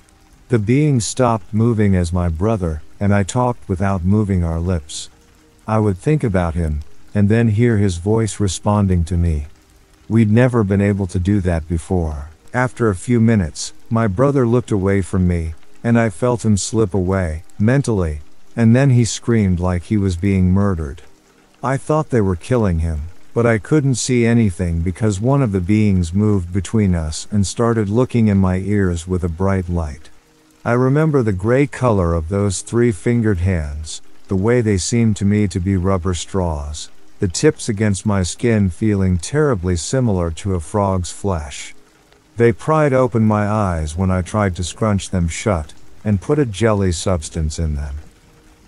[SPEAKER 3] The being stopped moving as my brother, and I talked without moving our lips. I would think about him, and then hear his voice responding to me. We'd never been able to do that before. After a few minutes, my brother looked away from me, and I felt him slip away, mentally, and then he screamed like he was being murdered. I thought they were killing him, but I couldn't see anything because one of the beings moved between us and started looking in my ears with a bright light. I remember the gray color of those three fingered hands, the way they seemed to me to be rubber straws the tips against my skin feeling terribly similar to a frog's flesh. They pried open my eyes when I tried to scrunch them shut, and put a jelly substance in them.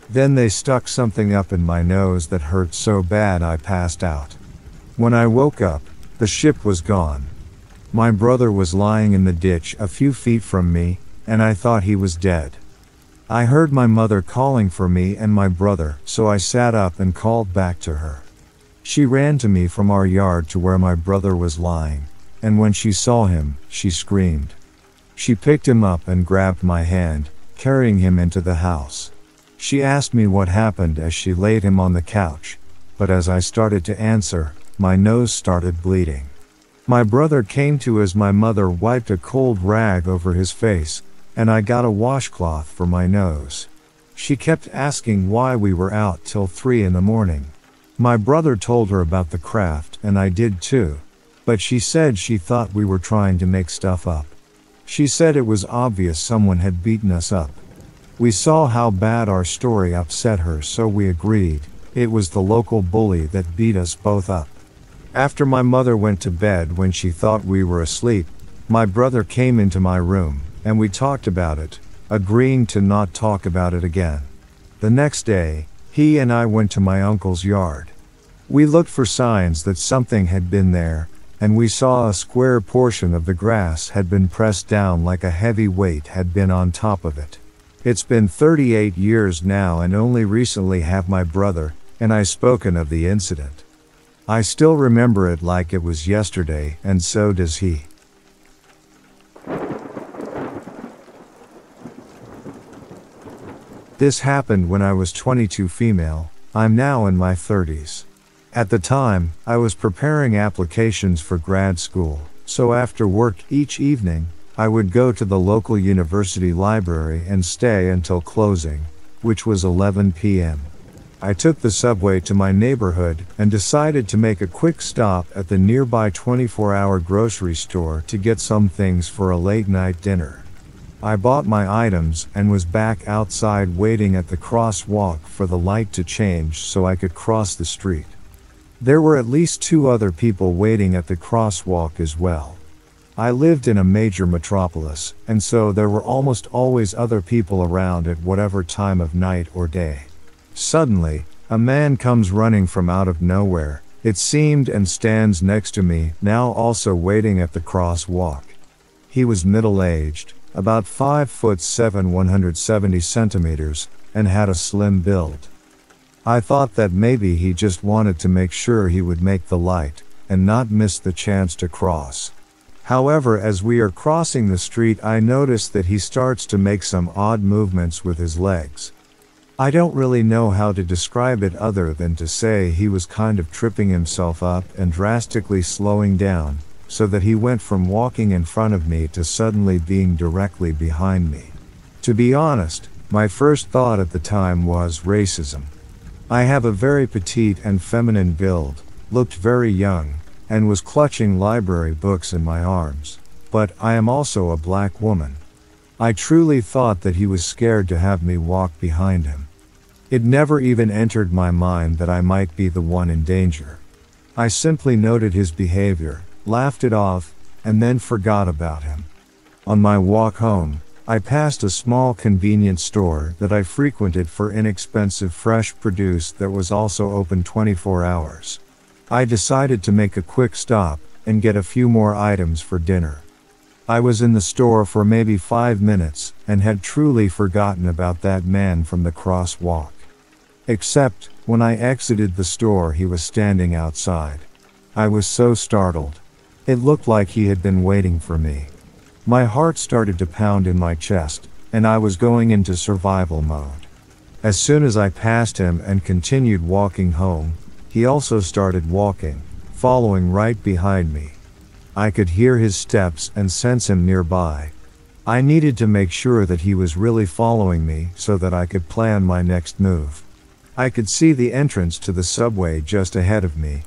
[SPEAKER 3] Then they stuck something up in my nose that hurt so bad I passed out. When I woke up, the ship was gone. My brother was lying in the ditch a few feet from me, and I thought he was dead. I heard my mother calling for me and my brother, so I sat up and called back to her. She ran to me from our yard to where my brother was lying, and when she saw him, she screamed. She picked him up and grabbed my hand, carrying him into the house. She asked me what happened as she laid him on the couch, but as I started to answer, my nose started bleeding. My brother came to as my mother wiped a cold rag over his face, and I got a washcloth for my nose. She kept asking why we were out till three in the morning. My brother told her about the craft, and I did too, but she said she thought we were trying to make stuff up. She said it was obvious someone had beaten us up. We saw how bad our story upset her, so we agreed. It was the local bully that beat us both up. After my mother went to bed when she thought we were asleep, my brother came into my room, and we talked about it, agreeing to not talk about it again. The next day, he and I went to my uncle's yard. We looked for signs that something had been there, and we saw a square portion of the grass had been pressed down like a heavy weight had been on top of it. It's been 38 years now and only recently have my brother and I spoken of the incident. I still remember it like it was yesterday and so does he. This happened when I was 22 female, I'm now in my 30s. At the time, I was preparing applications for grad school, so after work each evening, I would go to the local university library and stay until closing, which was 11 p.m. I took the subway to my neighborhood and decided to make a quick stop at the nearby 24 hour grocery store to get some things for a late night dinner. I bought my items and was back outside waiting at the crosswalk for the light to change so I could cross the street. There were at least two other people waiting at the crosswalk as well. I lived in a major metropolis, and so there were almost always other people around at whatever time of night or day. Suddenly, a man comes running from out of nowhere, it seemed, and stands next to me, now also waiting at the crosswalk. He was middle aged, about 5 foot 7, 170 centimeters, and had a slim build. I thought that maybe he just wanted to make sure he would make the light, and not miss the chance to cross. However, as we are crossing the street, I notice that he starts to make some odd movements with his legs. I don't really know how to describe it other than to say he was kind of tripping himself up and drastically slowing down, so that he went from walking in front of me to suddenly being directly behind me. To be honest, my first thought at the time was racism. I have a very petite and feminine build, looked very young, and was clutching library books in my arms. But I am also a black woman. I truly thought that he was scared to have me walk behind him. It never even entered my mind that I might be the one in danger. I simply noted his behavior, laughed it off, and then forgot about him. On my walk home, I passed a small convenience store that I frequented for inexpensive fresh produce that was also open 24 hours. I decided to make a quick stop and get a few more items for dinner. I was in the store for maybe five minutes and had truly forgotten about that man from the crosswalk. Except, when I exited the store, he was standing outside. I was so startled. It looked like he had been waiting for me. My heart started to pound in my chest, and I was going into survival mode. As soon as I passed him and continued walking home, he also started walking, following right behind me. I could hear his steps and sense him nearby. I needed to make sure that he was really following me so that I could plan my next move. I could see the entrance to the subway just ahead of me.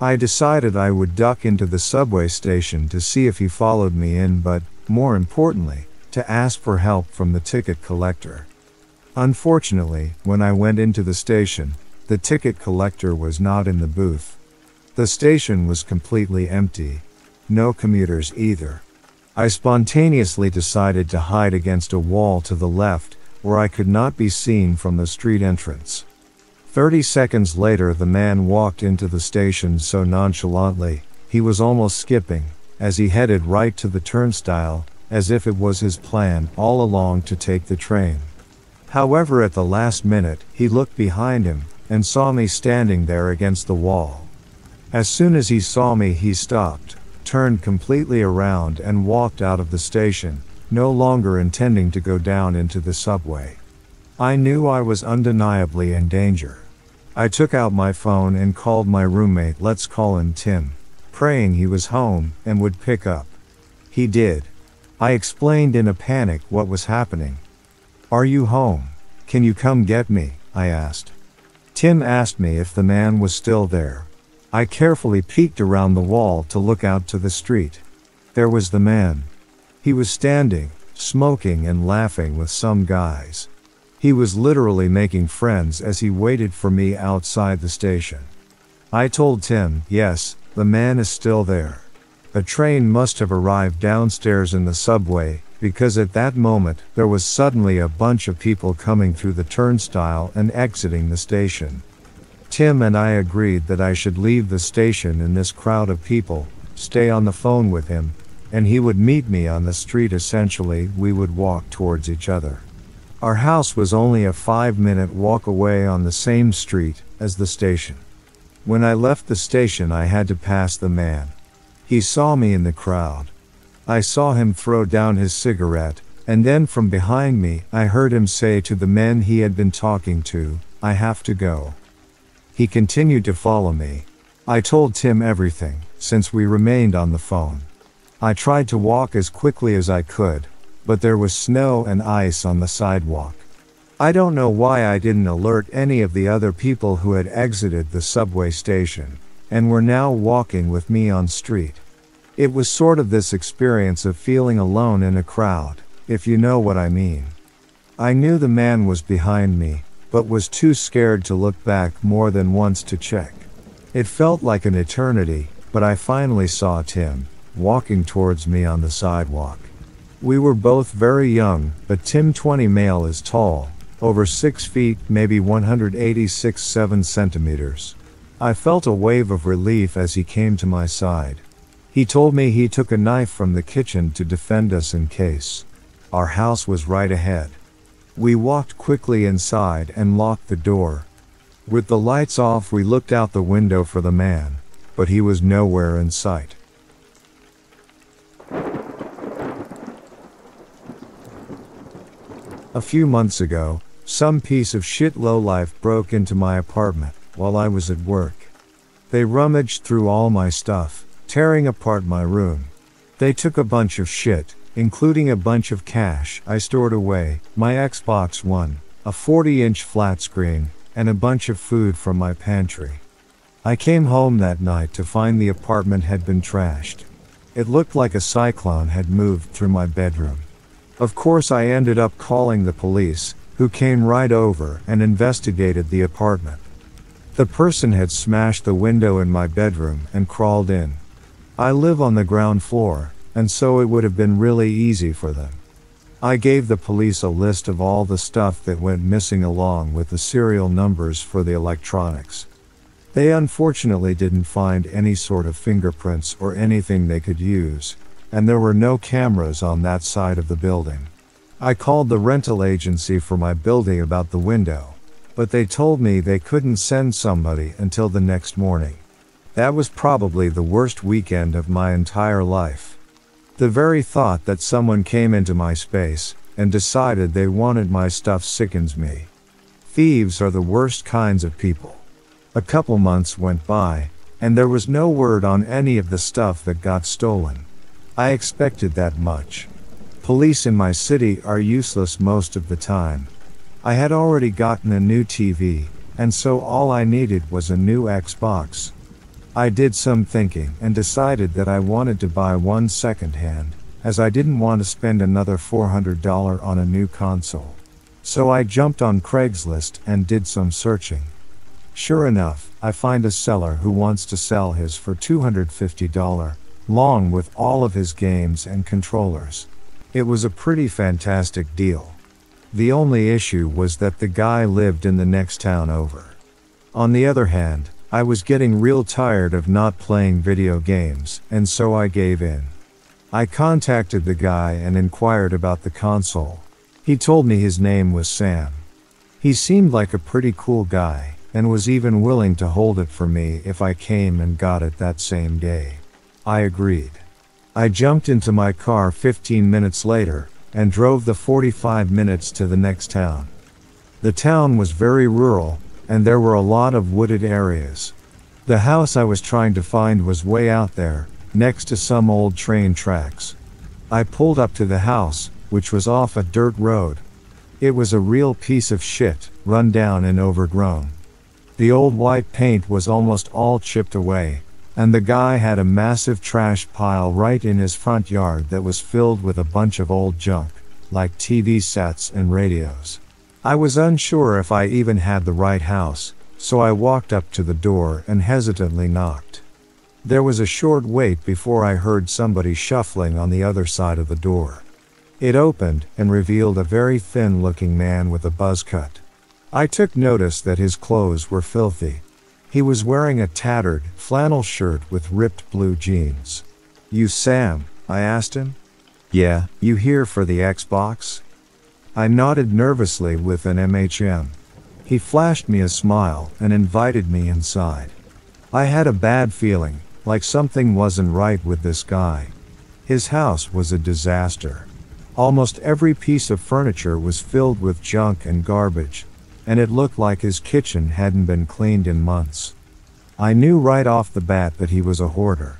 [SPEAKER 3] I decided I would duck into the subway station to see if he followed me in, but, more importantly, to ask for help from the ticket collector. Unfortunately, when I went into the station, the ticket collector was not in the booth. The station was completely empty. No commuters either. I spontaneously decided to hide against a wall to the left, where I could not be seen from the street entrance. Thirty seconds later, the man walked into the station so nonchalantly, he was almost skipping, as he headed right to the turnstile, as if it was his plan all along to take the train. However, at the last minute, he looked behind him, and saw me standing there against the wall. As soon as he saw me, he stopped, turned completely around, and walked out of the station, no longer intending to go down into the subway. I knew I was undeniably in danger. I took out my phone and called my roommate, let's call him Tim, praying he was home and would pick up. He did. I explained in a panic what was happening. Are you home? Can you come get me? I asked. Tim asked me if the man was still there. I carefully peeked around the wall to look out to the street. There was the man. He was standing, smoking and laughing with some guys. He was literally making friends as he waited for me outside the station. I told Tim, yes, the man is still there. A train must have arrived downstairs in the subway, because at that moment there was suddenly a bunch of people coming through the turnstile and exiting the station. Tim and I agreed that I should leave the station in this crowd of people, stay on the phone with him, and he would meet me on the street. Essentially, we would walk towards each other. Our house was only a five minute walk away on the same street as the station. When I left the station, I had to pass the man. He saw me in the crowd. I saw him throw down his cigarette, and then from behind me, I heard him say to the men he had been talking to, I have to go. He continued to follow me. I told Tim everything, since we remained on the phone. I tried to walk as quickly as I could, but there was snow and ice on the sidewalk. I don't know why I didn't alert any of the other people who had exited the subway station and were now walking with me on street. It was sort of this experience of feeling alone in a crowd, if you know what I mean. I knew the man was behind me, but was too scared to look back more than once to check. It felt like an eternity, but I finally saw Tim, walking towards me on the sidewalk. We were both very young, but Tim 20 male is tall, over 6 feet, maybe 186 7 centimeters. I felt a wave of relief as he came to my side. He told me he took a knife from the kitchen to defend us in case. Our house was right ahead. We walked quickly inside and locked the door. With the lights off, we looked out the window for the man, but he was nowhere in sight. A few months ago, some piece of shit lowlife broke into my apartment while I was at work. They rummaged through all my stuff, tearing apart my room. They took a bunch of shit, including a bunch of cash I stored away, my Xbox One, a 40 inch flat screen, and a bunch of food from my pantry. I came home that night to find the apartment had been trashed. It looked like a cyclone had moved through my bedroom. Of course, I ended up calling the police, who came right over and investigated the apartment. The person had smashed the window in my bedroom and crawled in. I live on the ground floor, and so it would have been really easy for them. I gave the police a list of all the stuff that went missing along with the serial numbers for the electronics. They unfortunately didn't find any sort of fingerprints or anything they could use, and there were no cameras on that side of the building. I called the rental agency for my building about the window, but they told me they couldn't send somebody until the next morning. That was probably the worst weekend of my entire life. The very thought that someone came into my space and decided they wanted my stuff sickens me. Thieves are the worst kinds of people. A couple months went by, and there was no word on any of the stuff that got stolen. I expected that much. Police in my city are useless most of the time. I had already gotten a new TV, and so all I needed was a new Xbox. I did some thinking and decided that I wanted to buy one secondhand, as I didn't want to spend another $400 on a new console. So I jumped on Craigslist and did some searching. Sure enough, I find a seller who wants to sell his for $250 long with all of his games and controllers. It was a pretty fantastic deal. The only issue was that the guy lived in the next town over. On the other hand, I was getting real tired of not playing video games, and so I gave in. I contacted the guy and inquired about the console. He told me his name was Sam. He seemed like a pretty cool guy, and was even willing to hold it for me if I came and got it that same day. I agreed. I jumped into my car 15 minutes later and drove the 45 minutes to the next town. The town was very rural, and there were a lot of wooded areas. The house I was trying to find was way out there, next to some old train tracks. I pulled up to the house, which was off a dirt road. It was a real piece of shit, run down and overgrown. The old white paint was almost all chipped away, and the guy had a massive trash pile right in his front yard that was filled with a bunch of old junk, like TV sets and radios. I was unsure if I even had the right house, so I walked up to the door and hesitantly knocked. There was a short wait before I heard somebody shuffling on the other side of the door. It opened and revealed a very thin looking man with a buzz cut. I took notice that his clothes were filthy. He was wearing a tattered, flannel shirt with ripped blue jeans. You Sam? I asked him. Yeah, you here for the Xbox? I nodded nervously with an MHM. He flashed me a smile and invited me inside. I had a bad feeling, like something wasn't right with this guy. His house was a disaster. Almost every piece of furniture was filled with junk and garbage, and it looked like his kitchen hadn't been cleaned in months. I knew right off the bat that he was a hoarder.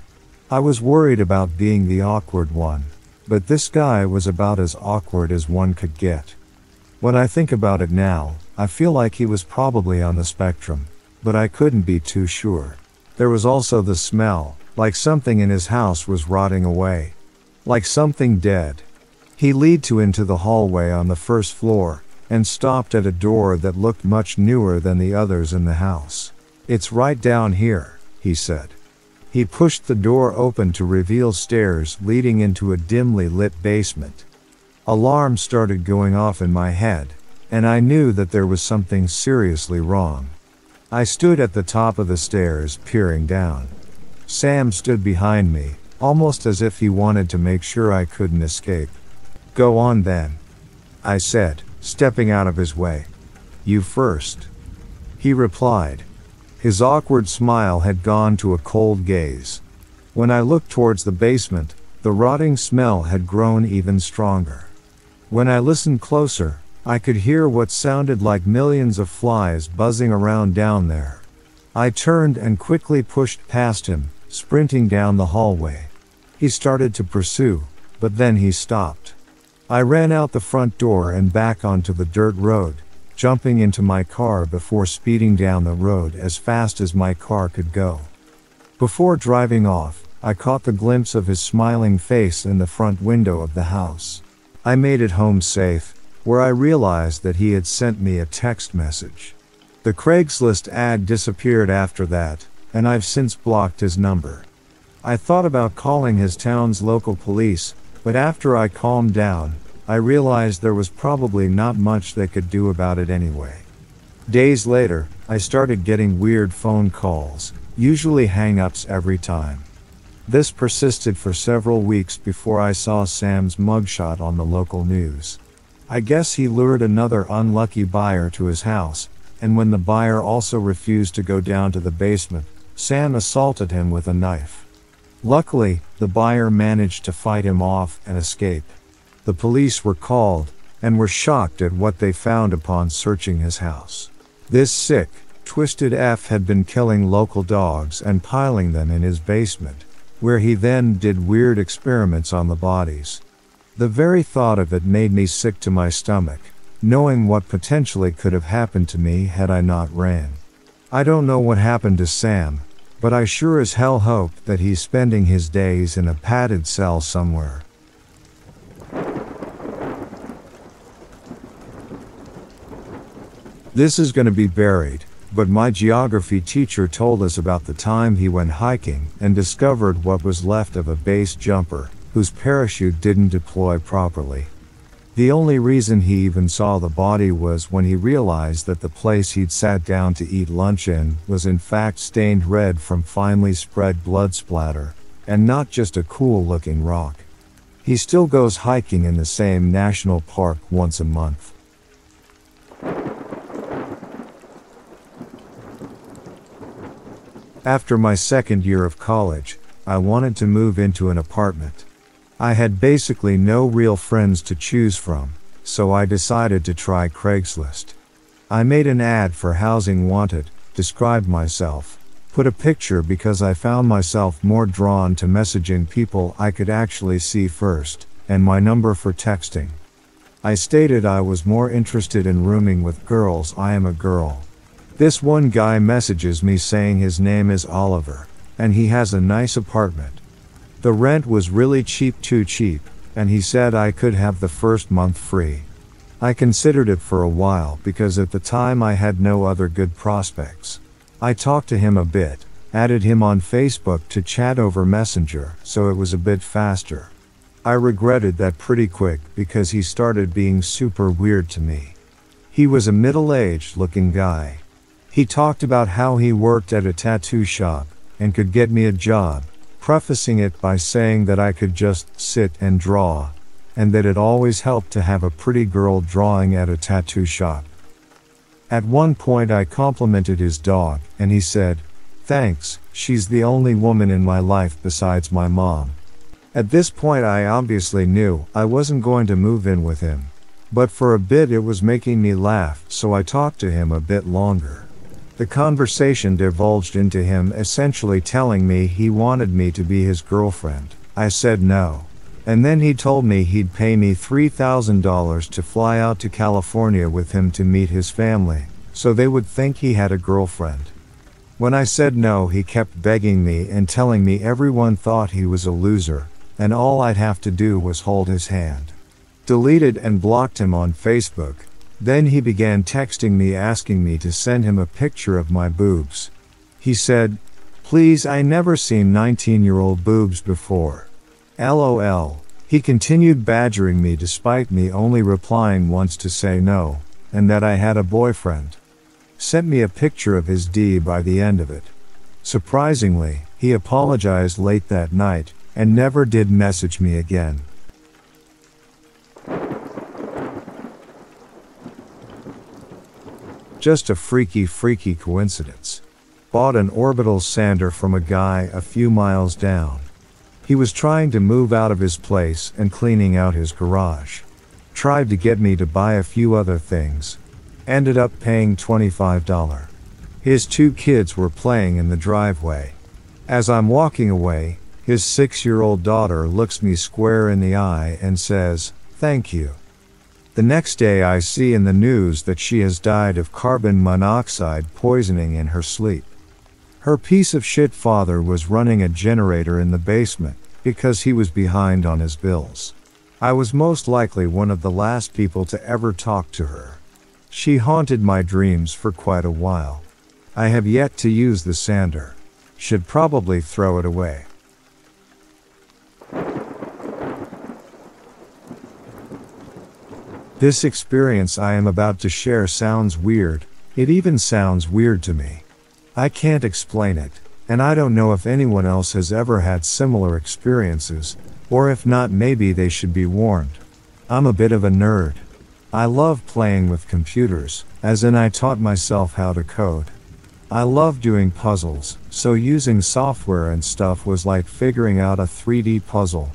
[SPEAKER 3] I was worried about being the awkward one, but this guy was about as awkward as one could get. When I think about it now, I feel like he was probably on the spectrum, but I couldn't be too sure. There was also the smell, like something in his house was rotting away. Like something dead. He lead to into the hallway on the first floor, and stopped at a door that looked much newer than the others in the house. It's right down here, he said. He pushed the door open to reveal stairs leading into a dimly lit basement. Alarms started going off in my head, and I knew that there was something seriously wrong. I stood at the top of the stairs, peering down. Sam stood behind me, almost as if he wanted to make sure I couldn't escape. Go on then. I said, stepping out of his way. You first. He replied. His awkward smile had gone to a cold gaze. When I looked towards the basement, the rotting smell had grown even stronger. When I listened closer, I could hear what sounded like millions of flies buzzing around down there. I turned and quickly pushed past him, sprinting down the hallway. He started to pursue, but then he stopped. I ran out the front door and back onto the dirt road, jumping into my car before speeding down the road as fast as my car could go. Before driving off, I caught the glimpse of his smiling face in the front window of the house. I made it home safe, where I realized that he had sent me a text message. The Craigslist ad disappeared after that, and I've since blocked his number. I thought about calling his town's local police, but after I calmed down, I realized there was probably not much they could do about it anyway. Days later, I started getting weird phone calls, usually hang ups every time. This persisted for several weeks before I saw Sam's mugshot on the local news. I guess he lured another unlucky buyer to his house, and when the buyer also refused to go down to the basement, Sam assaulted him with a knife. Luckily, the buyer managed to fight him off and escape. The police were called, and were shocked at what they found upon searching his house. This sick, twisted F had been killing local dogs and piling them in his basement, where he then did weird experiments on the bodies. The very thought of it made me sick to my stomach, knowing what potentially could have happened to me had I not ran. I don't know what happened to Sam, but I sure as hell hope that he's spending his days in a padded cell somewhere. This is going to be buried, but my geography teacher told us about the time he went hiking and discovered what was left of a base jumper, whose parachute didn't deploy properly. The only reason he even saw the body was when he realized that the place he'd sat down to eat lunch in was in fact stained red from finely spread blood splatter, and not just a cool looking rock. He still goes hiking in the same national park once a month. After my second year of college, I wanted to move into an apartment. I had basically no real friends to choose from, so I decided to try Craigslist. I made an ad for Housing Wanted, described myself, put a picture because I found myself more drawn to messaging people I could actually see first, and my number for texting. I stated I was more interested in rooming with girls. I am a girl. This one guy messages me saying his name is Oliver, and he has a nice apartment. The rent was really cheap, too cheap, and he said I could have the first month free. I considered it for a while because at the time I had no other good prospects. I talked to him a bit, added him on Facebook to chat over Messenger, so it was a bit faster. I regretted that pretty quick because he started being super weird to me. He was a middle aged looking guy. He talked about how he worked at a tattoo shop and could get me a job, prefacing it by saying that I could just sit and draw, and that it always helped to have a pretty girl drawing at a tattoo shop. At one point, I complimented his dog, and he said, Thanks, she's the only woman in my life besides my mom. At this point, I obviously knew I wasn't going to move in with him. But for a bit, it was making me laugh, so I talked to him a bit longer. The conversation divulged into him essentially telling me he wanted me to be his girlfriend. I said no. And then he told me he'd pay me $3,000 to fly out to California with him to meet his family, so they would think he had a girlfriend. When I said no, he kept begging me and telling me everyone thought he was a loser, and all I'd have to do was hold his hand. Deleted and blocked him on Facebook. Then he began texting me asking me to send him a picture of my boobs. He said, Please, I never seen 19 year old boobs before. LOL. He continued badgering me despite me only replying once to say no, and that I had a boyfriend. Sent me a picture of his D by the end of it. Surprisingly, he apologized late that night, and never did message me again. Just a freaky, freaky coincidence. Bought an orbital sander from a guy a few miles down. He was trying to move out of his place and cleaning out his garage. Tried to get me to buy a few other things. Ended up paying $25. His two kids were playing in the driveway. As I'm walking away, his six year old daughter looks me square in the eye and says, Thank you. The next day, I see in the news that she has died of carbon monoxide poisoning in her sleep. Her piece of shit father was running a generator in the basement because he was behind on his bills. I was most likely one of the last people to ever talk to her. She haunted my dreams for quite a while. I have yet to use the sander. Should probably throw it away. This experience I am about to share sounds weird, it even sounds weird to me. I can't explain it, and I don't know if anyone else has ever had similar experiences, or if not, maybe they should be warned. I'm a bit of a nerd. I love playing with computers, as in I taught myself how to code. I love doing puzzles, so using software and stuff was like figuring out a 3D puzzle.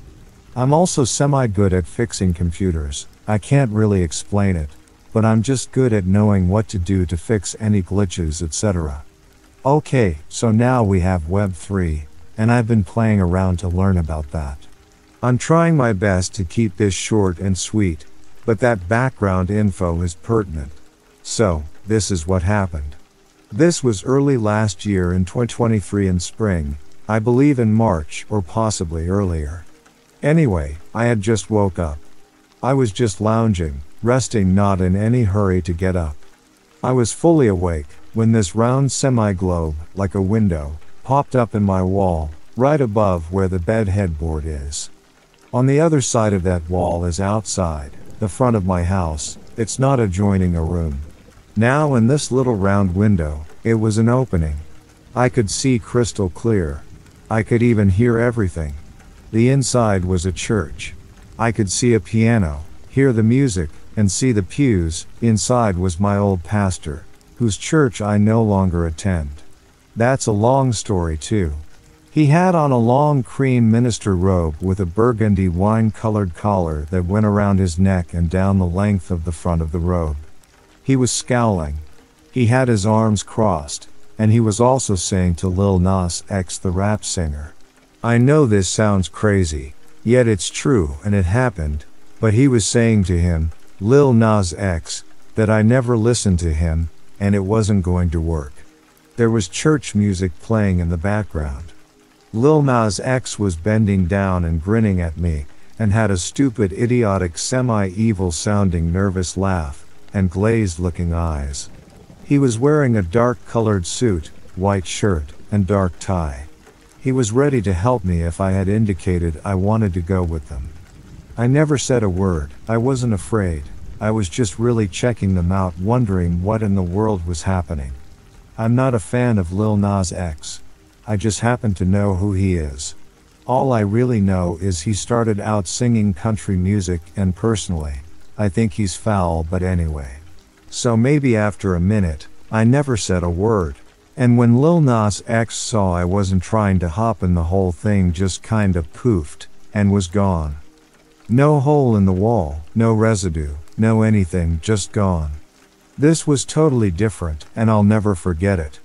[SPEAKER 3] I'm also semi good at fixing computers. I can't really explain it, but I'm just good at knowing what to do to fix any glitches, etc. Okay, so now we have Web3, and I've been playing around to learn about that. I'm trying my best to keep this short and sweet, but that background info is pertinent. So, this is what happened. This was early last year in 2023 in spring, I believe in March or possibly earlier. Anyway, I had just woke up. I was just lounging, resting not in any hurry to get up. I was fully awake, when this round semi-globe, like a window, popped up in my wall, right above where the bed headboard is. On the other side of that wall is outside, the front of my house, it's not adjoining a room. Now in this little round window, it was an opening. I could see crystal clear. I could even hear everything. The inside was a church. I could see a piano, hear the music, and see the pews. Inside was my old pastor, whose church I no longer attend. That's a long story too. He had on a long cream minister robe with a burgundy wine colored collar that went around his neck and down the length of the front of the robe. He was scowling. He had his arms crossed, and he was also saying to Lil Nas X the rap singer. I know this sounds crazy, yet it's true and it happened, but he was saying to him, Lil Nas X, that I never listened to him, and it wasn't going to work. There was church music playing in the background. Lil Nas X was bending down and grinning at me, and had a stupid, idiotic, semi evil sounding nervous laugh, and glazed looking eyes. He was wearing a dark colored suit, white shirt, and dark tie. He was ready to help me if I had indicated I wanted to go with them. I never said a word, I wasn't afraid, I was just really checking them out, wondering what in the world was happening. I'm not a fan of Lil Nas X. I just happen to know who he is. All I really know is he started out singing country music, and personally, I think he's foul, but anyway. So maybe after a minute, I never said a word. And when Lil Nas X saw I wasn't trying to hop in the whole thing just kind of poofed, and was gone. No hole in the wall, no residue, no anything, just gone. This was totally different, and I'll never forget it.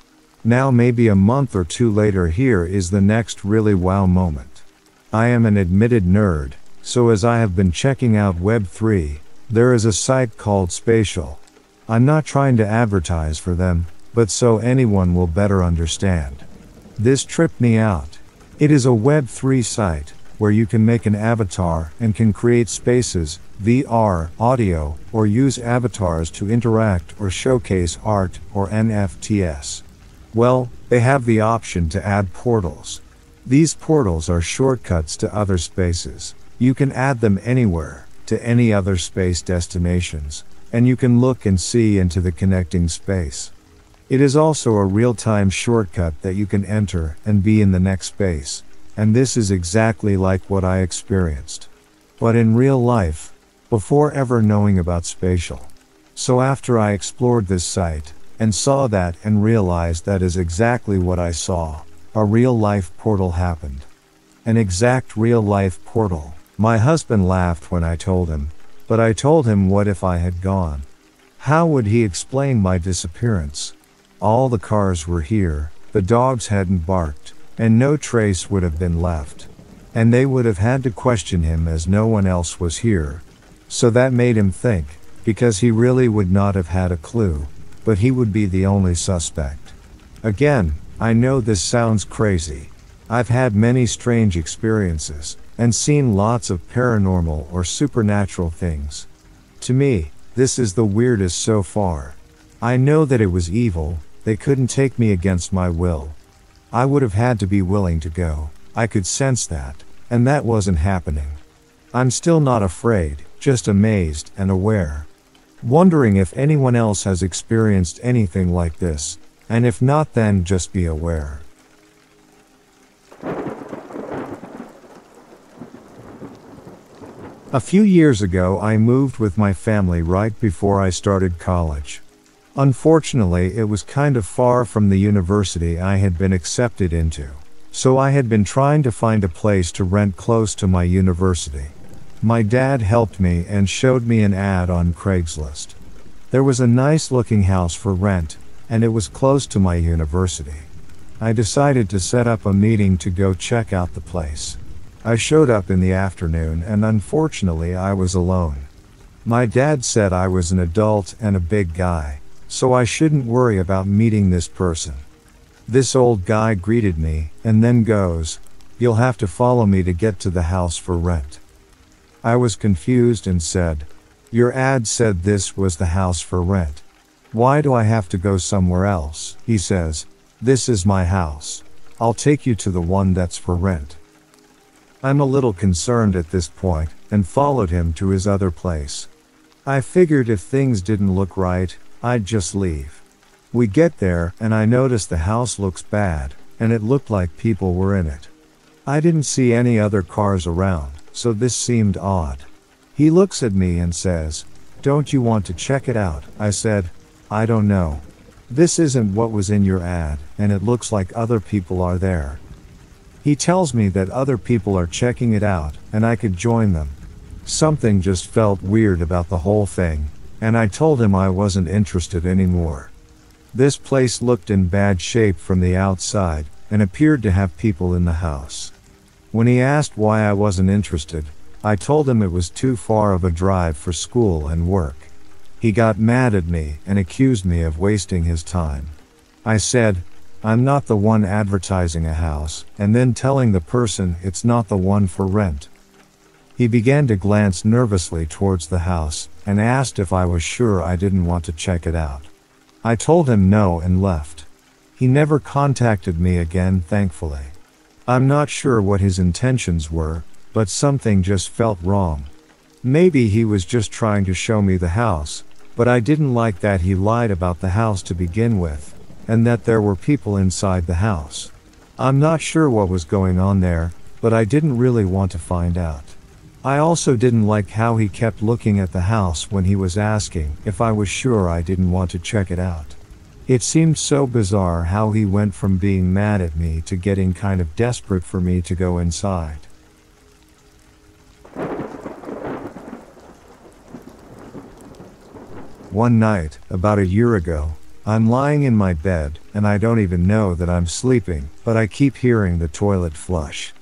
[SPEAKER 3] Now, maybe a month or two later, here is the next really wow moment. I am an admitted nerd, so as I have been checking out Web3, there is a site called Spatial. I'm not trying to advertise for them, but so anyone will better understand. This tripped me out. It is a Web3 site, where you can make an avatar and can create spaces, VR, audio, or use avatars to interact or showcase art or NFTs. Well, they have the option to add portals. These portals are shortcuts to other spaces. You can add them anywhere, to any other space destinations, and you can look and see into the connecting space. It is also a real time shortcut that you can enter and be in the next space, and this is exactly like what I experienced. But in real life, before ever knowing about spatial. So after I explored this site, and saw that and realized that is exactly what I saw. A real life portal happened. An exact real life portal. My husband laughed when I told him, but I told him what if I had gone? How would he explain my disappearance? All the cars were here, the dogs hadn't barked, and no trace would have been left. And they would have had to question him as no one else was here. So that made him think, because he really would not have had a clue but he would be the only suspect. Again, I know this sounds crazy. I've had many strange experiences, and seen lots of paranormal or supernatural things. To me, this is the weirdest so far. I know that it was evil, they couldn't take me against my will. I would have had to be willing to go, I could sense that, and that wasn't happening. I'm still not afraid, just amazed and aware. Wondering if anyone else has experienced anything like this, and if not, then just be aware. A few years ago, I moved with my family right before I started college. Unfortunately, it was kind of far from the university I had been accepted into, so I had been trying to find a place to rent close to my university. My dad helped me and showed me an ad on Craigslist. There was a nice looking house for rent, and it was close to my university. I decided to set up a meeting to go check out the place. I showed up in the afternoon and unfortunately I was alone. My dad said I was an adult and a big guy, so I shouldn't worry about meeting this person. This old guy greeted me and then goes, You'll have to follow me to get to the house for rent. I was confused and said, Your ad said this was the house for rent. Why do I have to go somewhere else? He says, This is my house. I'll take you to the one that's for rent. I'm a little concerned at this point, and followed him to his other place. I figured if things didn't look right, I'd just leave. We get there, and I notice the house looks bad, and it looked like people were in it. I didn't see any other cars around so this seemed odd. He looks at me and says, Don't you want to check it out? I said, I don't know. This isn't what was in your ad, and it looks like other people are there. He tells me that other people are checking it out, and I could join them. Something just felt weird about the whole thing, and I told him I wasn't interested anymore. This place looked in bad shape from the outside, and appeared to have people in the house. When he asked why I wasn't interested, I told him it was too far of a drive for school and work. He got mad at me and accused me of wasting his time. I said, I'm not the one advertising a house, and then telling the person it's not the one for rent. He began to glance nervously towards the house and asked if I was sure I didn't want to check it out. I told him no and left. He never contacted me again, thankfully. I'm not sure what his intentions were, but something just felt wrong. Maybe he was just trying to show me the house, but I didn't like that he lied about the house to begin with, and that there were people inside the house. I'm not sure what was going on there, but I didn't really want to find out. I also didn't like how he kept looking at the house when he was asking if I was sure I didn't want to check it out. It seemed so bizarre how he went from being mad at me to getting kind of desperate for me to go inside. One night, about a year ago, I'm lying in my bed, and I don't even know that I'm sleeping, but I keep hearing the toilet flush.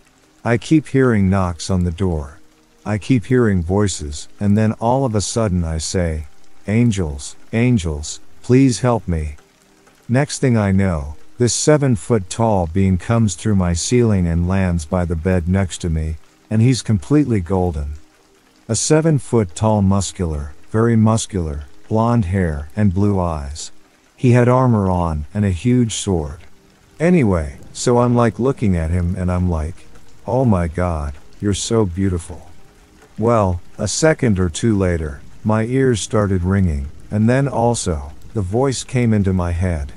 [SPEAKER 3] I keep hearing knocks on the door. I keep hearing voices, and then all of a sudden I say, Angels, angels, please help me. Next thing I know, this seven foot tall being comes through my ceiling and lands by the bed next to me, and he's completely golden. A seven foot tall muscular, very muscular, blonde hair, and blue eyes. He had armor on and a huge sword. Anyway, so I'm like looking at him and I'm like, oh my god, you're so beautiful. Well, a second or two later, my ears started ringing, and then also, the voice came into my head.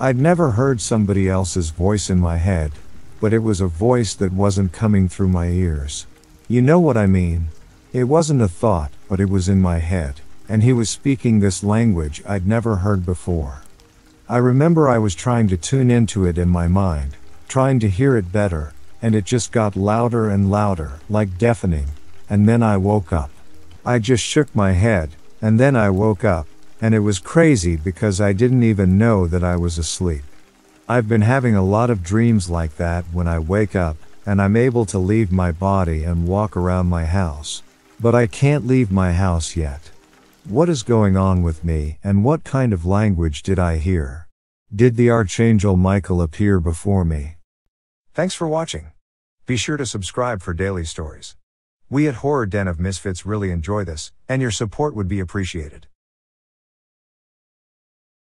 [SPEAKER 3] I'd never heard somebody else's voice in my head, but it was a voice that wasn't coming through my ears. You know what I mean? It wasn't a thought, but it was in my head, and he was speaking this language I'd never heard before. I remember I was trying to tune into it in my mind, trying to hear it better, and it just got louder and louder, like deafening, and then I woke up. I just shook my head, and then I woke up, and it was crazy because I didn't even know that I was asleep. I've been having a lot of dreams like that when I wake up, and I'm able to leave my body and walk around my house. But I can't leave my house yet. What is going on with me, and what kind of language did I hear? Did the Archangel Michael appear before me? Thanks for watching. Be sure to subscribe for daily stories. We at Horror Den of Misfits really enjoy this, and your support would be appreciated.